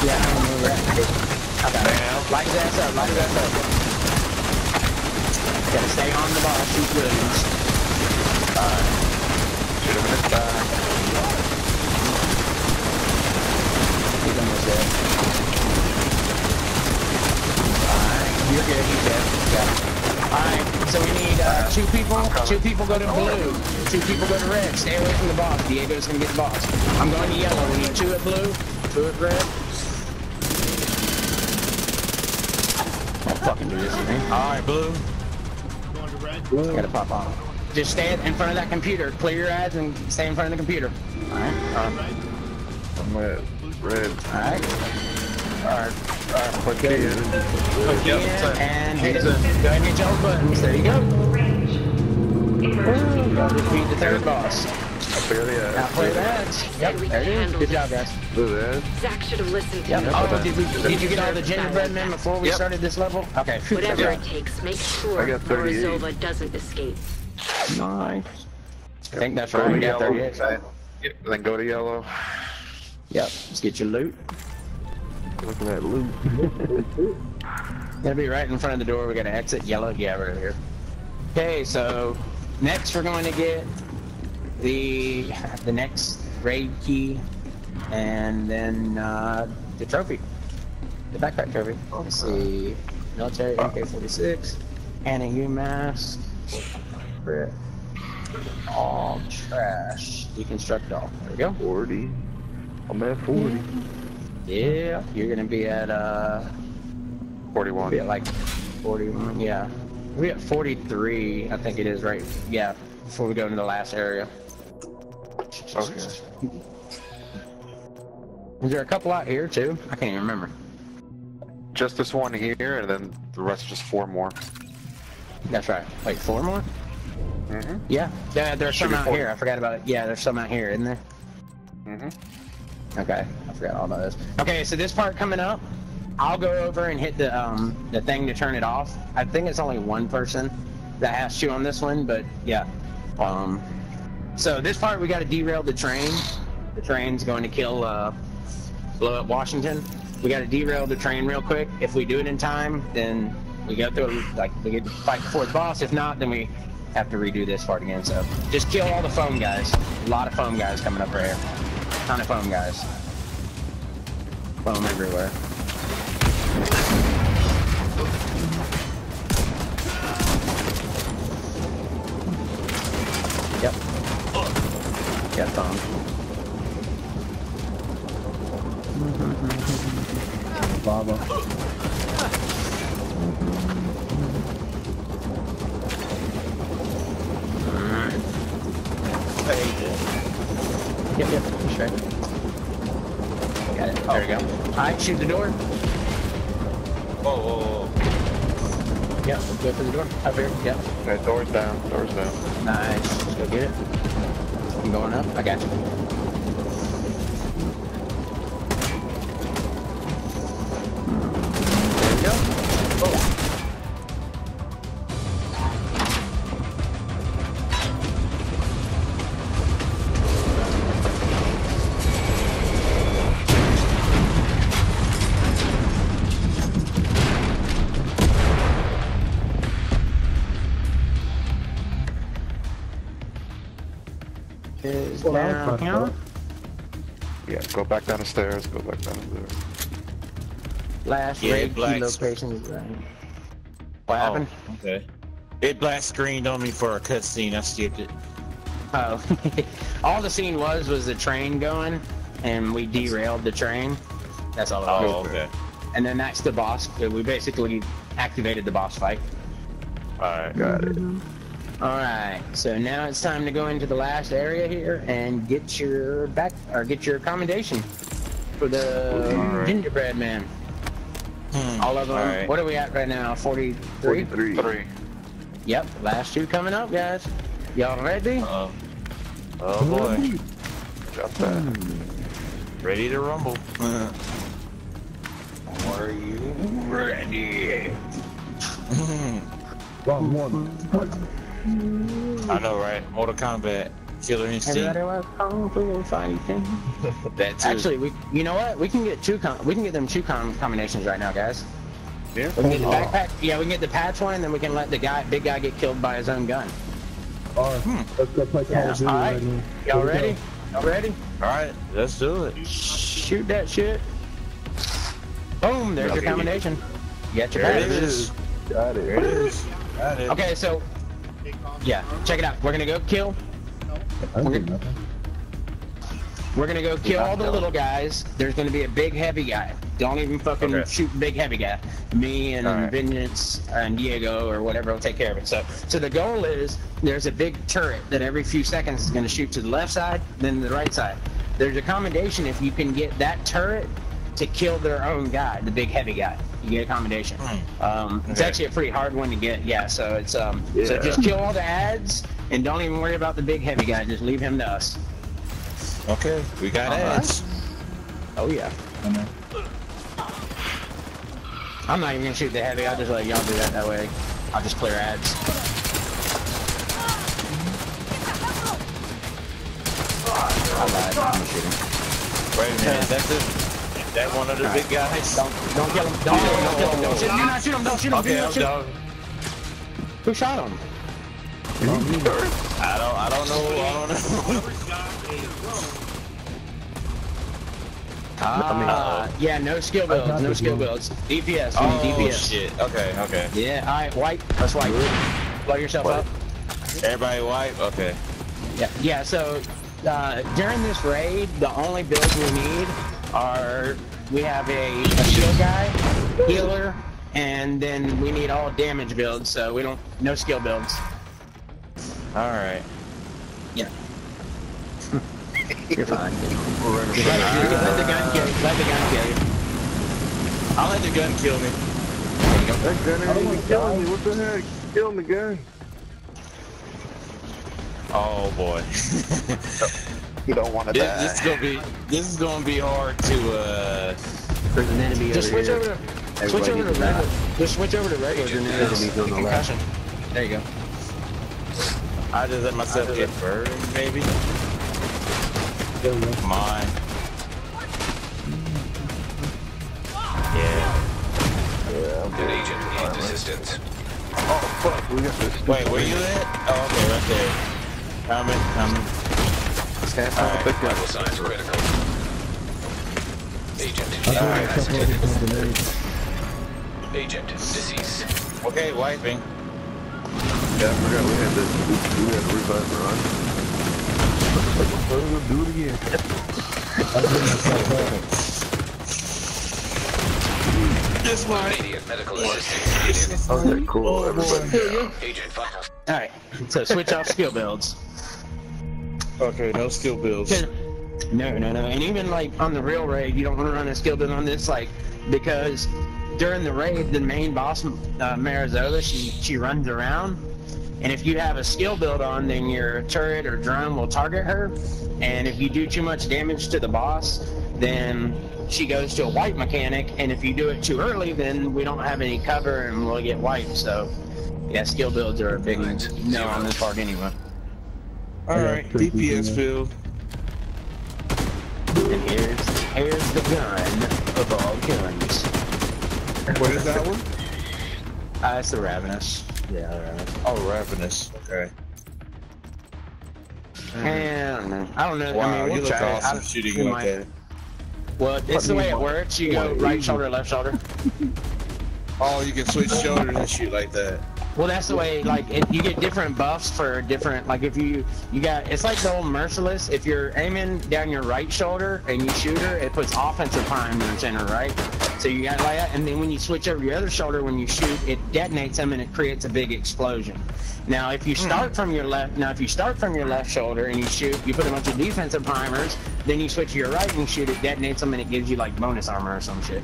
Yeah, I know where we're at. Okay. Light his ass up, light his ass up. Gotta stay on the ball, shoot. Alright. Shoot him in his back. He's almost dead. Alright, you're good, he's dead. Yeah. Alright, so we need uh, two people. Two people go to blue. Two people go to red. Stay away from the boss. Diego's gonna get the boss. I'm going to yellow. We need two at blue, two at red. I'll fucking do this with me. Alright, blue. Going to red. Blue. I gotta pop off. Just stay in front of that computer. Clear your eyes and stay in front of the computer. Alright. I'm at red. Alright. Alright. Alright, click Good. in. Click in and hit it. Go and hit your buttons. There you go. Woo, y'all defeat the third boss. Now play that. Yep, there it is. Good job, guys. Clear the. Zach should have listened to Yep. Oh, did, we, did you get all the gingerbread men before we Yep. started this level? Okay. Whatever good it takes, make sure got 38. Morozova doesn't escape. Nice. I think that's right. We got 38. Yep, Then go to yellow. Yep. Let's get your loot. Looking at loot. Gonna be right in front of the door. We gotta exit yellow. Yeah, right here. Okay, so next we're going to get the the next raid key, and then uh, the trophy, the backpack trophy. Let's see, military MK46, and a UMass. Crit. All trash. Deconstruct all. There we go. 40. I'm at 40. Yeah, you're gonna be at uh. 41. Be at like 41, yeah. We at 43, I think it is, right? Yeah, before we go into the last area. Okay. Is there a couple out here too? I can't even remember. Just this one here, and then the rest just four more. That's right. Like four more? Mm-hmm. Yeah. Yeah, there's Should some out four. here. I forgot about it. Yeah, there's some out here, isn't there? Mm-hmm. Okay, I forgot all about this. Okay, so this part coming up, I'll go over and hit the um the thing to turn it off. I think it's only one person that has to on this one, but yeah. Um, so this part we got to derail the train. The train's going to kill uh blow up Washington. We got to derail the train real quick. If we do it in time, then we go through like we get to fight before the boss. If not, then we have to redo this part again. So just kill all the foam guys. A lot of foam guys coming up right here. Ton of foam guys. Foam everywhere. Yep. Got foam. Mm-hmm, mm-hmm, mm-hmm. Lava. Yep, yep, that's right. Got it. There we go. Oh. Alright, shoot the door. Whoa, whoa, whoa. Yep, go through the door. Up here. Yep. Okay, doors down, doors down. Nice. Let's go get it. I'm going up. I got you. Well, that down was here. fun, Yeah, go back down the stairs, go back down the stairs. Last Yeah, raid key location is right. What Oh, happened? okay. It black screened on me for a cutscene. I skipped it. Oh, all the scene was was the train going, and we derailed the train. That's all it oh, was. Oh, okay. And then that's the boss. We basically activated the boss fight. Alright. Got it. Mm-hmm. All right, so now it's time to go into the last area here and get your back or get your commendation for the Alright. gingerbread man. Hmm. All of them. Alright. What are we at right now? Forty-three. 43. Yep, last two coming up, guys. Y'all ready? Uh, oh boy. Drop that. Ready to rumble. Are you ready? Wrong one. Mm-hmm. I know, right? Mortal Kombat, Killer Instinct. Everybody was kung fu fighting. That too. Actually, we you know what? We can get two com we can get them two com combinations right now, guys. Yeah. We can get the oh. backpack. Yeah, we can get the patch one, and then we can let the guy, big guy, get killed by his own gun. Alright, hmm. let's go play Call Yeah. of Duty All right. right. Y'all ready? Y'all ready? All right, let's do it. Shoot that shit. Boom! There's your combination. You got your There it patch. is. Got There it. it is. Got it. Okay, so yeah, check it out. We're gonna go kill. Do nothing. We're gonna go kill all the little guys. There's gonna be a big heavy guy. Don't even fucking Okay. shoot big heavy guy. Me and Alright. Vengeance and Diego or whatever will take care of it. So, so the goal is there's a big turret that every few seconds is gonna shoot to the left side, then the right side. There's a commendation if you can get that turret to kill their own guy, the big heavy guy. You get accommodation. commendation. Um, It's actually a pretty hard one to get. Yeah. So it's um. So just kill all the ads and don't even worry about the big heavy guy. Just leave him to us. Okay, we got All right. ads. Oh yeah. I'm not even gonna shoot the heavy. I'll just let y'all do that that way. I'll just clear ads. I lied. I'm shooting. Wait a minute, that's it. That one of the big guys. Don't don't kill him. Don't kill him. Don't kill him. Don't shoot him. Do not shoot him. Don't shoot him. do not shoot him. Who shot him? I don't, I don't know. I don't know. Ah, yeah. No skill builds. No skill builds. DPS. We need Oh DPS. shit. Okay, okay. Yeah. All right. Wipe. Let's wipe. Blow yourself up. Everybody wipe. Okay. Yeah, yeah. So uh, during this raid, the only builds we need are we have a, a shield guy, healer, and then we need all damage builds. So we don't no skill builds. All right. Yeah. You're fine. Let, let the gun kill. you. Let the gun kill you. I'll let the gun kill me. That gun ain't even killing me. What the heck? Killing the gun. Oh boy. You don't want to this, die. this is gonna be this is gonna be hard to uh. There's an enemy Just over switch here. over to switch over to regular. Just switch over to regular. Then Enemies it's on the left. There you go. I just let myself get burned, maybe. Come on. Yeah. An agent needs assistance. Oh fuck, we got this. Wait, where you at? Oh, okay, right there. Coming, coming. Alright. Vital signs critical. Agent I got a couple of different grenades. Agent deceased. Okay, wiping. Yeah, I forgot we had this. We, we had a revive run. Let's do it again. I blew myself. This one. Immediate medical assistance needed. Okay, cool. Everybody. Oh, Agent. All right. So switch off skill builds. Okay, no skill builds. No, no, no. And even like on the real raid, you don't want to run a skill build on this, like because during the raid, the main boss, uh, Morozova, she she runs around, and if you have a skill build on, then your turret or drone will target her, and if you do too much damage to the boss, then she goes to a wipe mechanic, and if you do it too early, then we don't have any cover and we'll get wiped. So, yeah, skill builds are a big no on this part anyway. Alright, DPS build. And here's here's the gun of all guns. What is that one? Uh, it's the Ravenous. Yeah, the Ravenous. Oh, Ravenous. Okay. And I don't know. I. Wow, I mean, we'll you look try it. awesome I- shooting we like might- that. Well, it's the way it works. You go right shoulder, left shoulder. Oh, you can switch shoulders and shoot like that. Well, that's the way. Like, it, you get different buffs for different. Like, if you you got, it's like the old merciless. If you're aiming down your right shoulder and you shoot her, it puts offensive time in the center, right? So you got like that, and then when you switch over your other shoulder, when you shoot, it detonates them and it creates a big explosion. Now, if you hmm. start from your left, now if you start from your left shoulder and you shoot, you put a bunch of defensive primers. Then you switch to your right and you shoot, it detonates them and it gives you like bonus armor or some shit.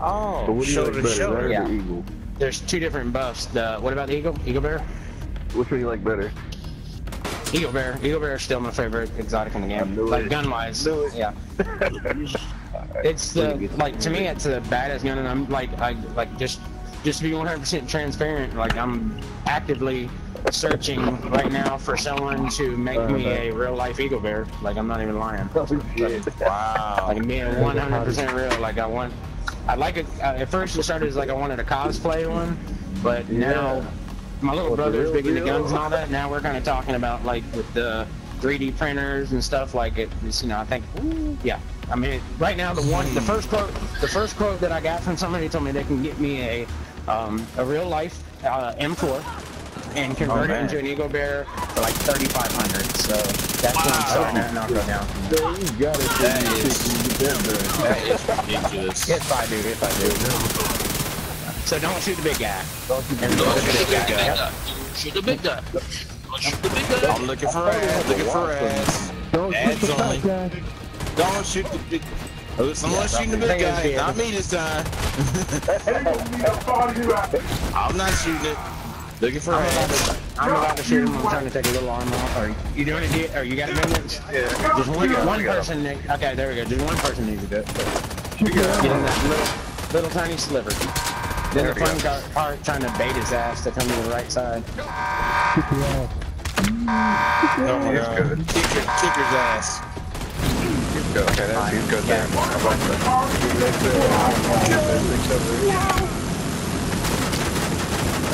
Oh, So what do you shoulder like to better, shoulder. that or Yeah. There's two different buffs. The what about the eagle? Eagle bear? Which one you like better? Eagle Bear. Eagle Bear is still my favorite exotic in the game. Like it. gun wise. Yeah. It's the like to me it's the baddest gun and I'm like I like just just to be 100% transparent like I'm actively searching right now for someone to make me uh-huh. a real life eagle bear like I'm not even lying Oh, shit. Wow. like being 100% real like I want I like it uh, at first it started as like I wanted a cosplay one but now my little brother's big into guns and all that. Now we're kind of talking about like with the 3D printers and stuff like it it's, you know I think yeah. I mean right now the one the first quote the first quote that I got from somebody told me they can get me a um, a real life uh, M4 and convert it into an Eagle Bear for like 3,500. So that's what I'm starting at now right now. Man, you got it. That man. You is- should get that done. That is ridiculous. If I do, if I do. So don't shoot the big guy. Don't you And do don't shoot the big guy. Big guy. Shoot the big guy. Shoot the big guy. I'm looking for ass. Looking for ass. Don't shoot the only. guy. Don't shoot the big. Oh, someone's shooting the big guy. Not me this time. I'm not shooting it. Looking for I'm about, to, I'm about to shoot him. I'm trying to take a little arm off. Are you doing it? Are you got minutes? Yeah. Just one, We one we got person. Need, okay, there we go. Just one person needs to do it. Get in that little, little tiny sliver. Then the fun part, part trying to bait his ass to come to the right side. Oh my He's god. Kick your, kick his ass. He's good. Okay, that's he's good there. How about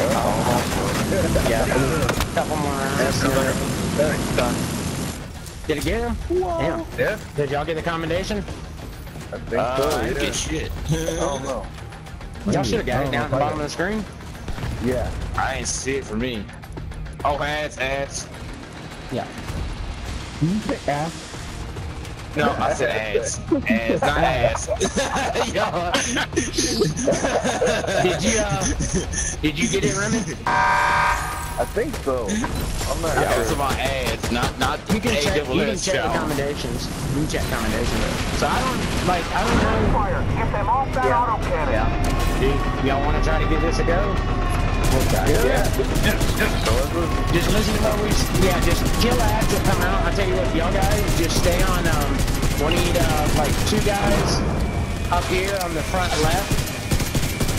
that? Yeah. Couple more rounds. Done. Did it get him? Damn. Yeah, Did y'all get the commendation? I think Uh, so. I Yeah. get shit. I don't know. Y'all should have got it down at the bottom of the screen. Yeah. I ain't see it for me. Oh, ass, ass. Yeah. You say ass? No, I said ass. Ass, not ass. Yo. did you uh, did you get it, Remy? I think so. I'm not That was sure. about ass, not not You can A check. double You can check the commendations. You can check commendations. So I don't like. I don't know. Fire. Get them off that Yeah. autocannon. Yeah. Do y'all want to try to give this a go? Yeah. Just listen to what we. Yeah. Just kill ads that come out. I'll tell you what, y'all guys, just stay on. Um, we need uh, like two guys up here on the front left.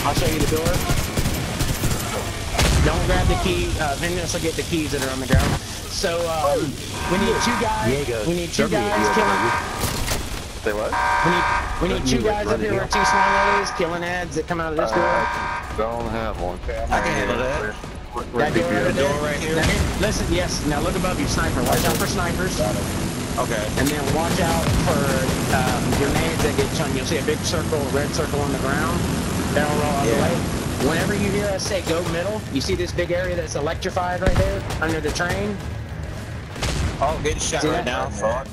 I'll show you the door. Don't grab the key. Uh, will get the keys that are on the ground. So um, we need two guys. Diego, we need two guys killing. Say what? We need we need two guys up here with two small killing ads that come out of this door. Don't have one. I can handle that. That door over The there. door right here. Now, listen, yes. Now look above you, sniper. Watch out for snipers, Okay. and then watch out for um, grenades that get chunk. You'll see a big circle, red circle on the ground. That'll roll on the way. Whenever you hear us say go middle, you see this big area that's electrified right there under the train. Oh, getting shot See right that? now. Fuck.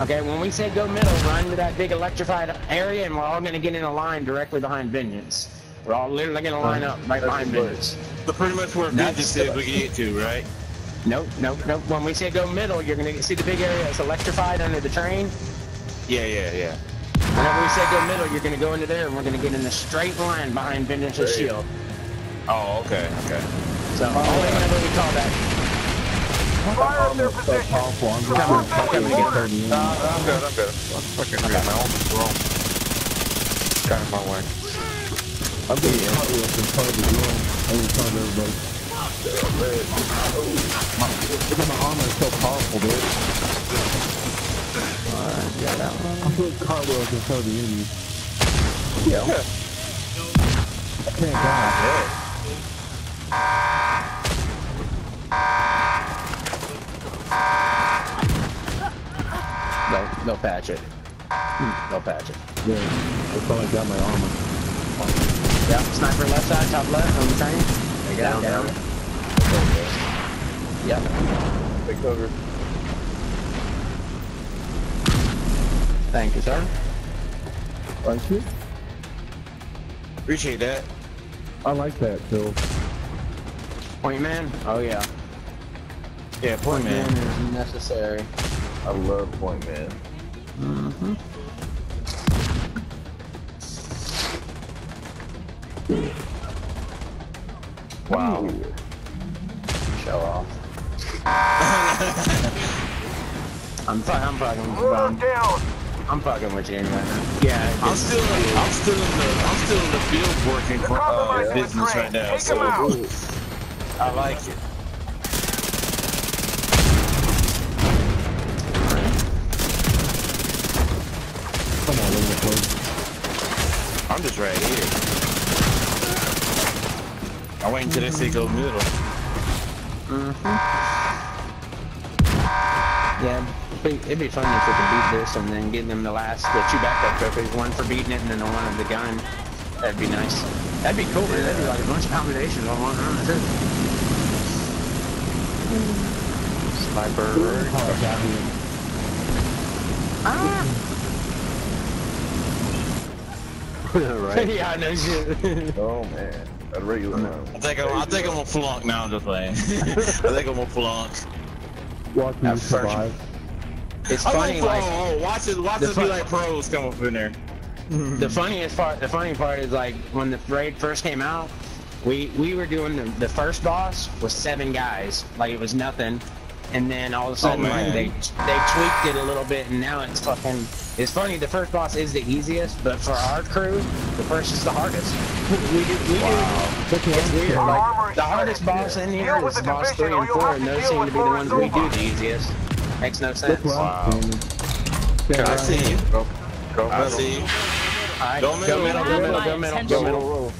Okay, when we say go middle, run to that big electrified area, and we're all going to get in a line directly behind Vengeance. We're all literally going to line up right behind Vengeance. So pretty much where That's Vengeance is, we can get to, right? Nope, nope, nope. When we say go middle, you're going to see the big area that's electrified under the train. Yeah, yeah, yeah. Whenever we say go middle, you're going to go into there, and we're going to get in a straight line behind Vengeance's shield. Oh, okay, okay. So, only whenever we call that. Fire at their position. powerful. I'm just gonna fuck get 30 in. No, no, I'm good. I'm good. I'm fucking good. My own wrong. Kind of my way. I'm getting cartwheels in front of the room and in front of everybody. Look at my armor is so powerful, dude. Alright, yeah, that one. I'm doing cartwheels in front of the enemy. Yeah. I can't die. They'll patch it. They'll patch it. Yeah, I got my armor. Yep, sniper left side, top left on the train. Down, down. Yep. Take cover. Thank you, sir. Thank you. Appreciate that. I like that, Phil. Point man? Oh, yeah. Yeah, point man. is necessary. I love Point Man. Mm-hmm. Wow. Show off. I'm, fu- I'm fucking with Move down. I'm fucking with you anyway. Yeah, I'm it's- still, I'm still in the, I'm still in the field working for uh, business right now. Take So. I like it. Come on, leave it close. I'm just right here. I'm waiting till they say go middle. Mm-hmm. Yeah, it'd be, it'd be fun if we could beat this and then get them the last, the two backup trophies, one for beating it and then the one of the gun. That'd be nice. That'd be cool, man. That'd be like a bunch of combinations on one run. That's it. Sniper. Oh, I got him. right. yeah, I know shit. Oh man, a regular round. I think I'm, I think I'm gonna flunk now. I'm just playing. I think I'm gonna flunk. Watch me At first. survive. it's I'm funny, like, flunk. Oh, watch it. Watch The it be like pros come up in there. the funniest part, the funny part is like when the raid first came out, we we were doing the, the first boss with seven guys, like it was nothing, and then all of a sudden like they they tweaked it a little bit, and now it's fucking. It's funny. The first boss is the easiest, but for our crew, the first is the hardest. We do we do. It's weird. Like the hardest boss in Deal here with is boss three and four, and those seem to be the ones we do the easiest. Makes no sense. Wow. right, I see you. Go, go I middle. see you. All right, Go go middle. middle, go middle, go middle, go middle. Roll.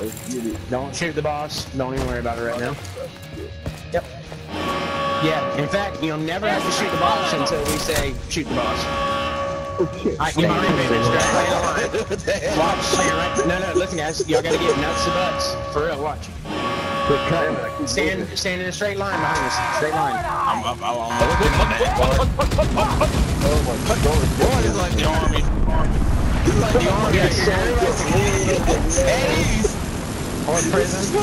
Let's get it. Don't shoot the boss. Don't even worry about it right now. Yep. Yeah, in fact, you'll never have to shoot the boss until we say shoot the boss. Oh shit. I can mind it. Watch. Stand right. No, no, listen, guys. Y'all gotta get nuts to butts. For real, watch. Quit cutting. I keep Stand, stand in a straight line behind us. Straight line. I'm, I'm, I'm, I'm looking at that. Oh my god. Boy, it's like the army. It's like the army. Hey, Or prison.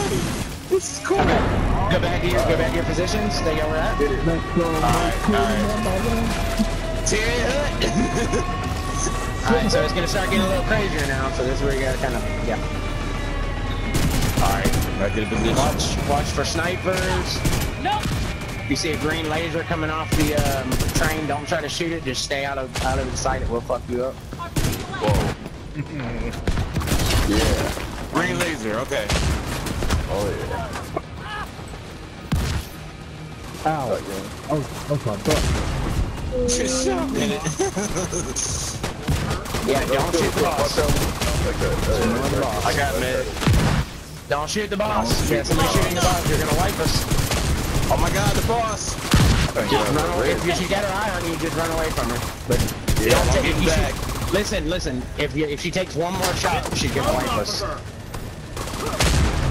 this is cool. Go back to your, go back to your positions. Stay where we're at. Let's go. Alright, alright. Terry Hut. All right, so it's gonna start getting a little crazier now. So this is where you gotta kind of, yeah. Alright, back to the position. Watch, watch for snipers. Nope. If you see a green laser coming off the um, train, don't try to shoot it. Just stay out of out of the sight. It will fuck you up. Whoa. Yeah. Green laser, okay. Oh yeah. Ow. Cut, yeah. Oh, oh, my butt. Just shot in it. Yeah, don't shoot the boss. Like that. Uh, I got med. Don't shoot the boss. If somebody shooting the boss, you're gonna wipe us. Oh my god, the boss. Just run away. If she got her eye on you, just run away from her. But Yeah, don't take getting if you back. Listen, listen. If you, if she takes one more shot, she's gonna wipe us.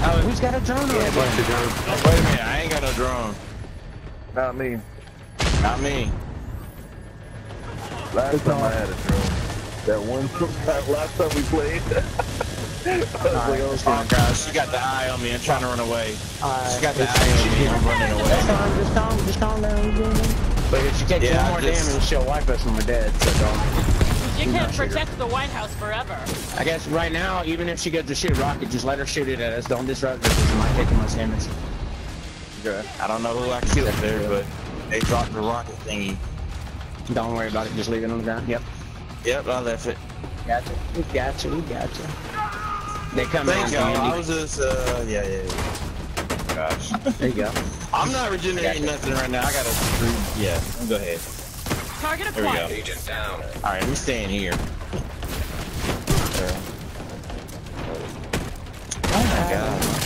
Oh, who's got a drone? Yeah, Wait a minute, I ain't got no drone. Not me. Not me. Last time I had a drone. That one that last time we played. I like, oh, Oh god, she got the eye on me. I'm trying to run away. Uh, She got the eye on me. I'm running Just away. calm, just calm, just calm down. But if she takes Yeah, one more just- damage, she'll wipe us when we're dead. So don't. You can't protect the White House forever. I guess right now, even if she gets to shoot a rocket, just let her shoot it at us. Don't disrupt her because it might take too much damage. Okay. I don't know who I killed there, but they dropped the rocket thingy. Don't worry about it. Just leave it on the ground. Yep. Yep, I left it. Gotcha. We gotcha. We gotcha. They come Thank in y'all. I was just, uh, yeah, yeah, yeah. Gosh. There you go. I'm not regenerating nothing right now. I gotta, yeah, go ahead. Target There we go. acquired. Agent down. Alright, we staying here. Oh my god.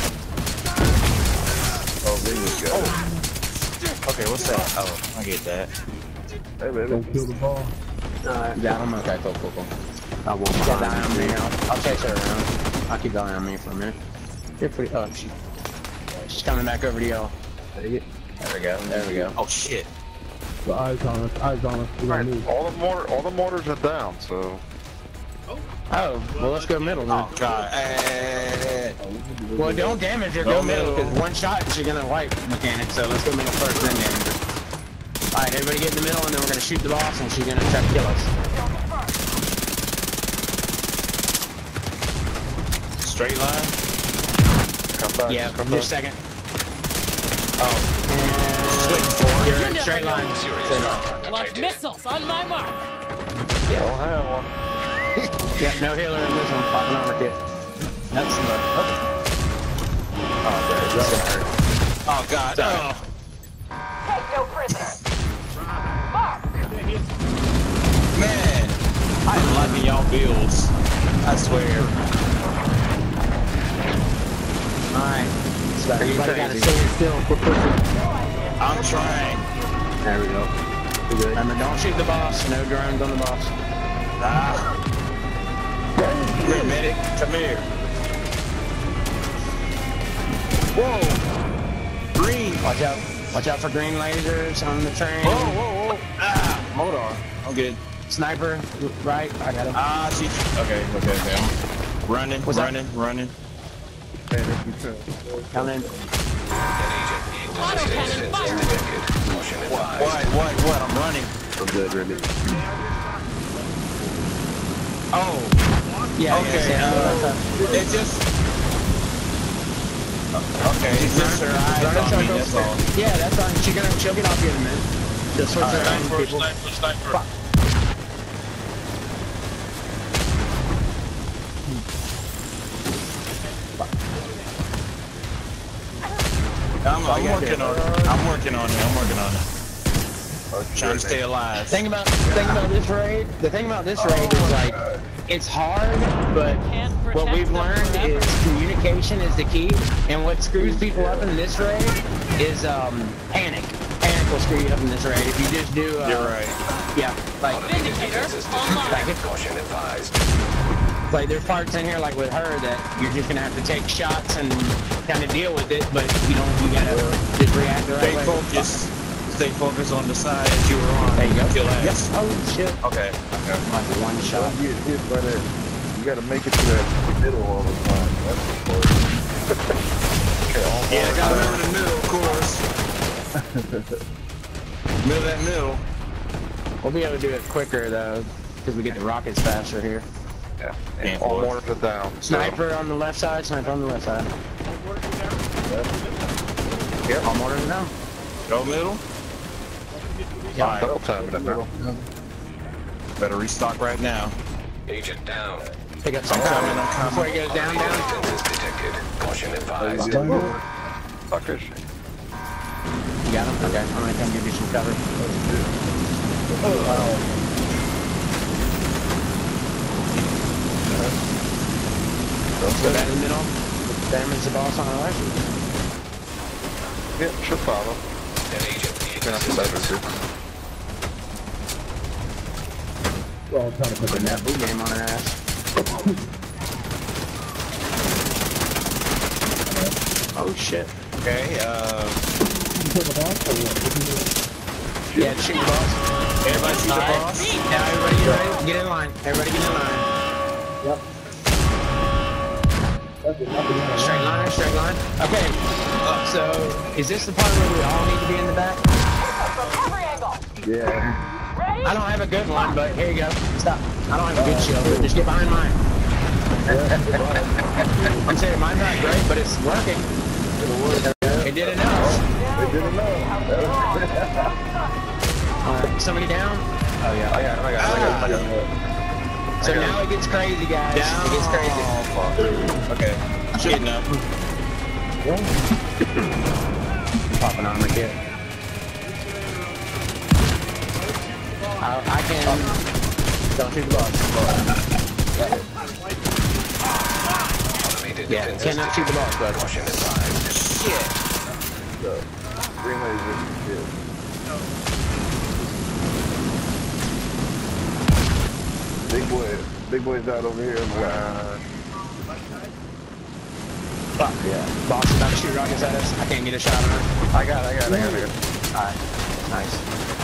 Oh, there you go. Okay, what's that? Oh, I get that. Hey, baby. Don't kill the ball. Alright. Yeah, I'm okay. Cool, cool, cool. I won't keep an eye on me. I'll, I'll chase her around. I'll keep an eye on me for a minute. You're pretty. Oh, she, she's coming back over to y'all. There we go. There we go. Oh shit. The eyes on us. Eyes on us. We. All the mortar, all the mortars are down, so Oh, well, let's go middle then. Oh god. Eh, Well, don't damage her. Go, Go middle, middle. because one shot and she's gonna wipe mechanic. So let's go middle first, then damage her. All right, everybody get in the middle, and then we're gonna shoot the boss, and she's gonna try to kill us. Straight line. come back. Yeah, come just back. second. Oh, was waiting. You're in straight line. Straight. Launch missiles on my mark. Don't have one. Yeah, no healer in this one. Popping armor kit. That's the. Oh, there you go. Oh god. Oh. Take no prisoners. Man, I am liking y'all builds. I swear. Alright. So everybody gotta crazy. stand still. We're pushing. I'm trying. There we go. We're good. Remember, don't shoot the boss. No drones on the boss. Ah. Come here, medic. Come here. Whoa. Green. Watch out. Watch out for green lasers on the train. Whoa, whoa, whoa. Ah. Hold. I'm good. Sniper, right? I got him. Ah, she. Okay, okay, okay. I'm running, What's that? running, running. Down in. Autocannon fire. What, what, what, what? I'm running. So good, really. Oh. Yeah, Okay, yeah, uh. It just. Okay, it's just her eyes on me, that's all. Yeah, that's fine. She's gonna, she'll get off you in a minute. Just switch Alright. around, Sniper, people. sniper, sniper. Fuck. I'm, I'm working on it. I'm working on it. I'm working on it. Oh, Trying to stay alive. Thing about, thing about this raid, the thing about this raid is like, it's hard, but what we've learned forever. is communication is the key, and what screws people up in this raid is um, panic. Panic will screw you up in this raid if you just do. Uh, You're right. Yeah, like, Vindicator online. like, Caution advised. like there's parts in here like with her that you're just gonna have to take shots and kind of deal with it, but you don't. You gotta just react the right Stay way. focused. Stay focused on the side that you were on. There you go. Kill Yep. ass. Oh shit. Okay. Okay. Like one shot. Don't get hit by that. You gotta make it to that middle all the time. That's important. okay, all Yeah, I got right. remember the middle, of course. middle that middle. We'll be able to do it quicker though, because we get the rockets faster here. Yeah. And All forward. mortars are down. so- Sniper on the left side, sniper on the left side. Yep. All mortars are down. Go middle. Yeah. Double time in the. Better restock right now. Agent down. Pick got some I'm coming, cover I'm coming. before he goes down, down. Defenses detected. Caution advised. Fuckers. You got him? Okay, I'm gonna come give you some cover. Oh. Go down in the middle. Damage the boss on the left. Yeah, should follow. An agent needs Gonna have to better assistance. too. Well, I'm trying to put the Putting net. that boot game on her ass. Oh shit. Okay. Uh. Yeah, shoot the boss. Everybody see the boss. Now everybody get ready. Get in line. Everybody get in line. Yep. Straight line, straight line. Okay. So, is this the part where we all need to be in the back? Every angle. Yeah. Ready? I don't have a good one, but here you go. Stop. I don't have a good shield. but Just get behind mine. I'm saying mine's not great, but it's working. It did enough. They didn't know. Alright, somebody down? Oh yeah. Oh, oh, I got ah! it, I got it, I got it, I got it. So now it gets crazy, guys. Down. It gets crazy. Oh, fuck. Okay. Getting up. Pop an armor kit. I, I can. Don't shoot the boss. Automated Yeah, cannot shoot the boss, detected. bud. Shit. So, green laser. Yeah. Big boy, big boy's out over here. Uh, Fuck yeah. Boss is about to shoot rockets at us. I can't get a shot on her. I got it, I got it, I got it. I got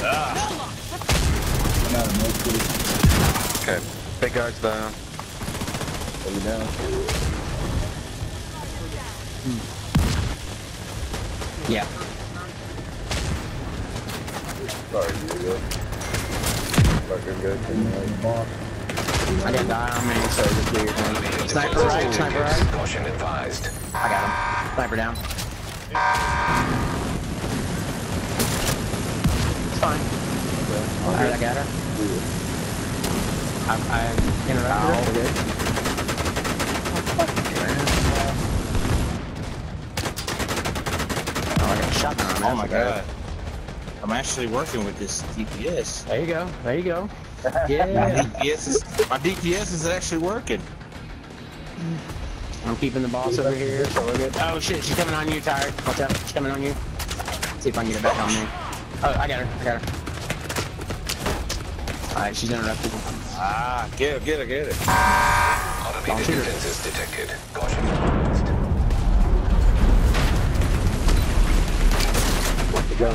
it. Alright. Nice. Okay, big guy's down. Are you down? Hmm. Yeah. Sorry, Diego. Fucking good. I got the eye on me, so just do your Sniper right, sniper right. Caution advised. I got him. Sniper down. Fine. Alright, I got her. I'm, I interrupted her. Oh, I got a shotgun. Oh my god. I'm actually working with this DPS. There you go. There you go. My Yeah. DPS is my DPS is actually working. I'm keeping the boss over here, so we're good. Oh shit, she's coming on you, tired. Watch out, she's coming on you. See if I can get it back on me. Oh, I got her. I got her. Alright, she's interrupted. Ah, get her, get her, get her. Automated her. defenses detected. Caution advised. There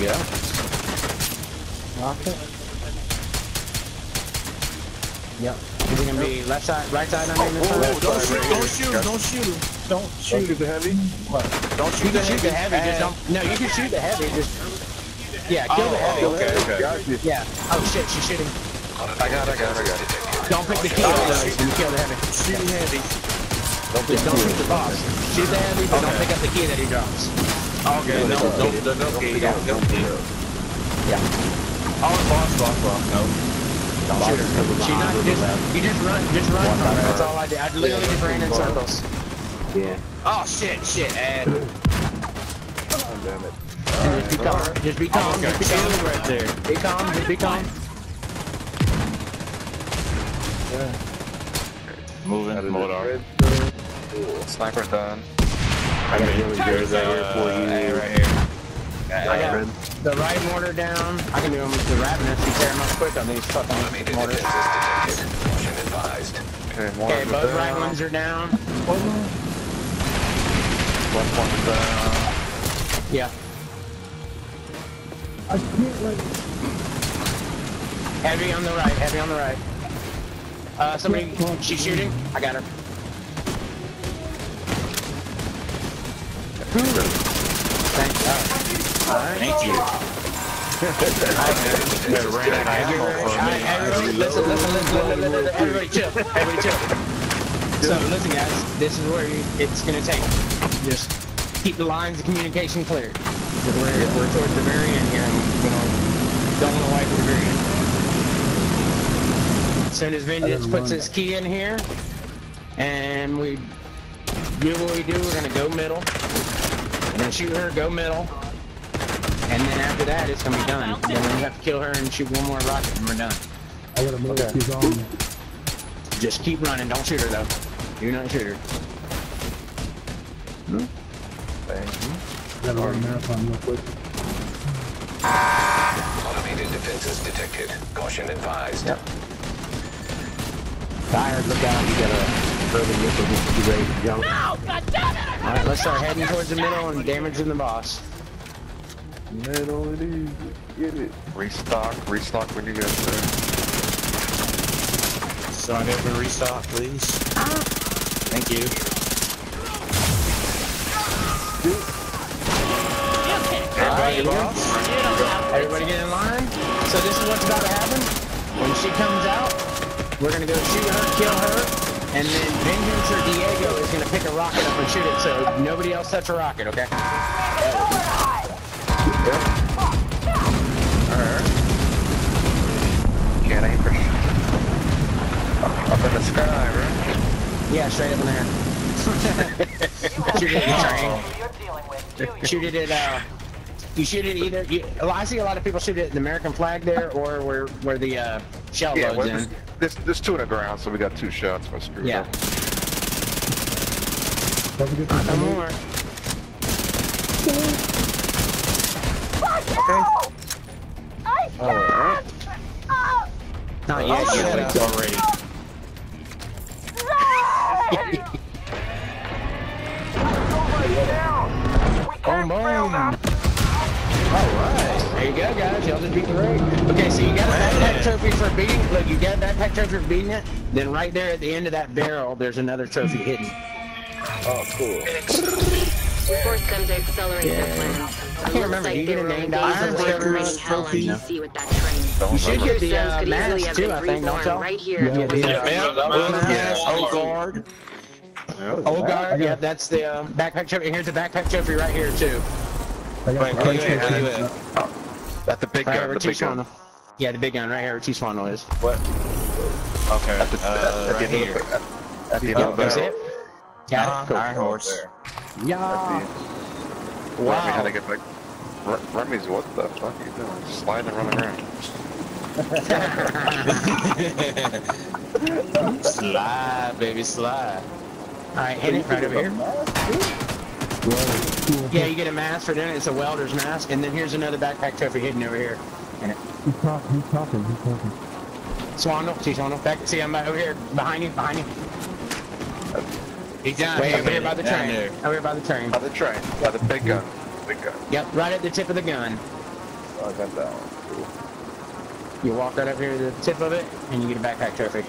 you go. Lock it. Yep. Is it gonna be left side, right side on me this Whoa, time? don't shoot, don't shoot don't shoot. Don't Don't shoot shoot the heavy. What? Don't You shoot can shoot the heavy, just don't. No, you can shoot the heavy, just. Yeah, kill the heavy. Oh, okay, okay. Got. Yeah. Oh shit, she's shooting. I got it, I got it, I got it. Don't pick the key up though, when you kill the heavy. Shooting heavy. Just don't shoot the boss. Shoot the heavy, but don't pick up the key that he drops. Okay, no, no, no, no, key, no, no key. Yeah. Oh, boss, boss, boss, no. Don't shoot her. She's not just. You just run, just run from her. That's all I did. I literally just ran in circles. Yeah. Oh shit, shit, Ad. Oh, damn it. Just be calm. Just be calm. Just be calm. right there. Be calm. Just be calm. Moving, Out of hold this on. red zone. Sniper done. I mean, Really good right here for you. Ad right here. I got the right mortar down. I can do them with the ravenous. You tear them up quick on these fucking mortars. defenses. Caution advised. Okay, Okay, both right ones are down. Left one's down. Yeah. Heavy on the right, heavy on the right. Uh, somebody, she's shooting. I got her. Thank you. Alright. Thank you. Alright, everybody, listen, listen, listen, listen, listen, listen, everybody chill, everybody chill. So listen guys, this is where you, it's gonna take. Just keep the lines of communication clear. We're, we're towards the very end here, and we don't, don't wanna wipe the very end. As soon as Vengeance puts his key in here, and we do what we do, we're gonna go middle. We're gonna shoot her, go middle. And then after that, it's gonna be done. Then we have to kill her and shoot one more rocket, and we're done. I gotta move. She's on. Just keep running. Don't shoot her though. Do not shoot her. Hmm? Gotta run a marathon real quick. Automated defenses detected. Caution advised. Yep. Tired, look out. You got a further missile just to be ready to jump. No! God damn it! All right, let's start heading towards the middle and damaging the boss. Middle it is. Get it. Restock, restock when you get there. So I get restock, please. Thank you. Everybody, boss. Everybody get in line. So this is what's about to happen. When she comes out, we're gonna go shoot her, kill her, and then Vengeance or Diego is gonna pick a rocket up and shoot it. So nobody else touch a rocket, okay? In the sky, right? Yeah, straight up in there. shoot it at the train. You're dealing with. Do you? Shoot it at uh. You shoot it either. You, well, I see a lot of people shoot it at the American flag there, or where where the uh, shell Yeah, loads well, in. there's, there's, there's two in the ground, so we got two shots. We're screwed Yeah. up. Don't forget to One more. I Alright. Oh, Not yet. Oh, Shut shit, up. already. Boom, boom. Alright. There you go, guys. Y'all just beat the raid. Okay, so you got a backpack trophy for beating. Look, you got a backpack trophy for beating it. Then right there at the end of that barrel, there's another trophy hidden. Oh, cool. Force them to accelerate their Yeah. Plans. I It can't remember. like You they get a were name in down days for of whatever raining hell on trophy. DC with that train. Don't You should remember. get the Systems uh, could easily mask have too, been I think, don't y'all? right here. Yeah, the, Yeah, mask. yeah, oh guard. Old guard, yeah, that's the uh, backpack trophy. Here's the backpack trophy right here too. I got Wait, where you at? Where you at? At the big Right gun, here where the T big gun. Yeah, the big gun right here where T Swano is. What? Okay. At the, uh, at, at right the end here. of the, at, at the end of the that's barrel. it? Got Uh-huh, Iron horse. Yeah. Remy Wow. R- Remy's what the fuck are you doing? Sliding and running around. slide, baby, slide. Alright, hit it right over here. Yeah, you get a mask for doing it. It's a welder's mask. And then here's another backpack trophy hidden over here. He's talking, he's talking, he's talking. Swano, see Swano. Back, see, I'm over here. Behind you, behind you. He's down Wait, here, over here by the train. there. Over here by the train. By the train. By the big gun. Big gun. Yep, right at the tip of the gun. Oh, I got that one. Cool. You walk right up here to the tip of it, and you get a backpack trophy.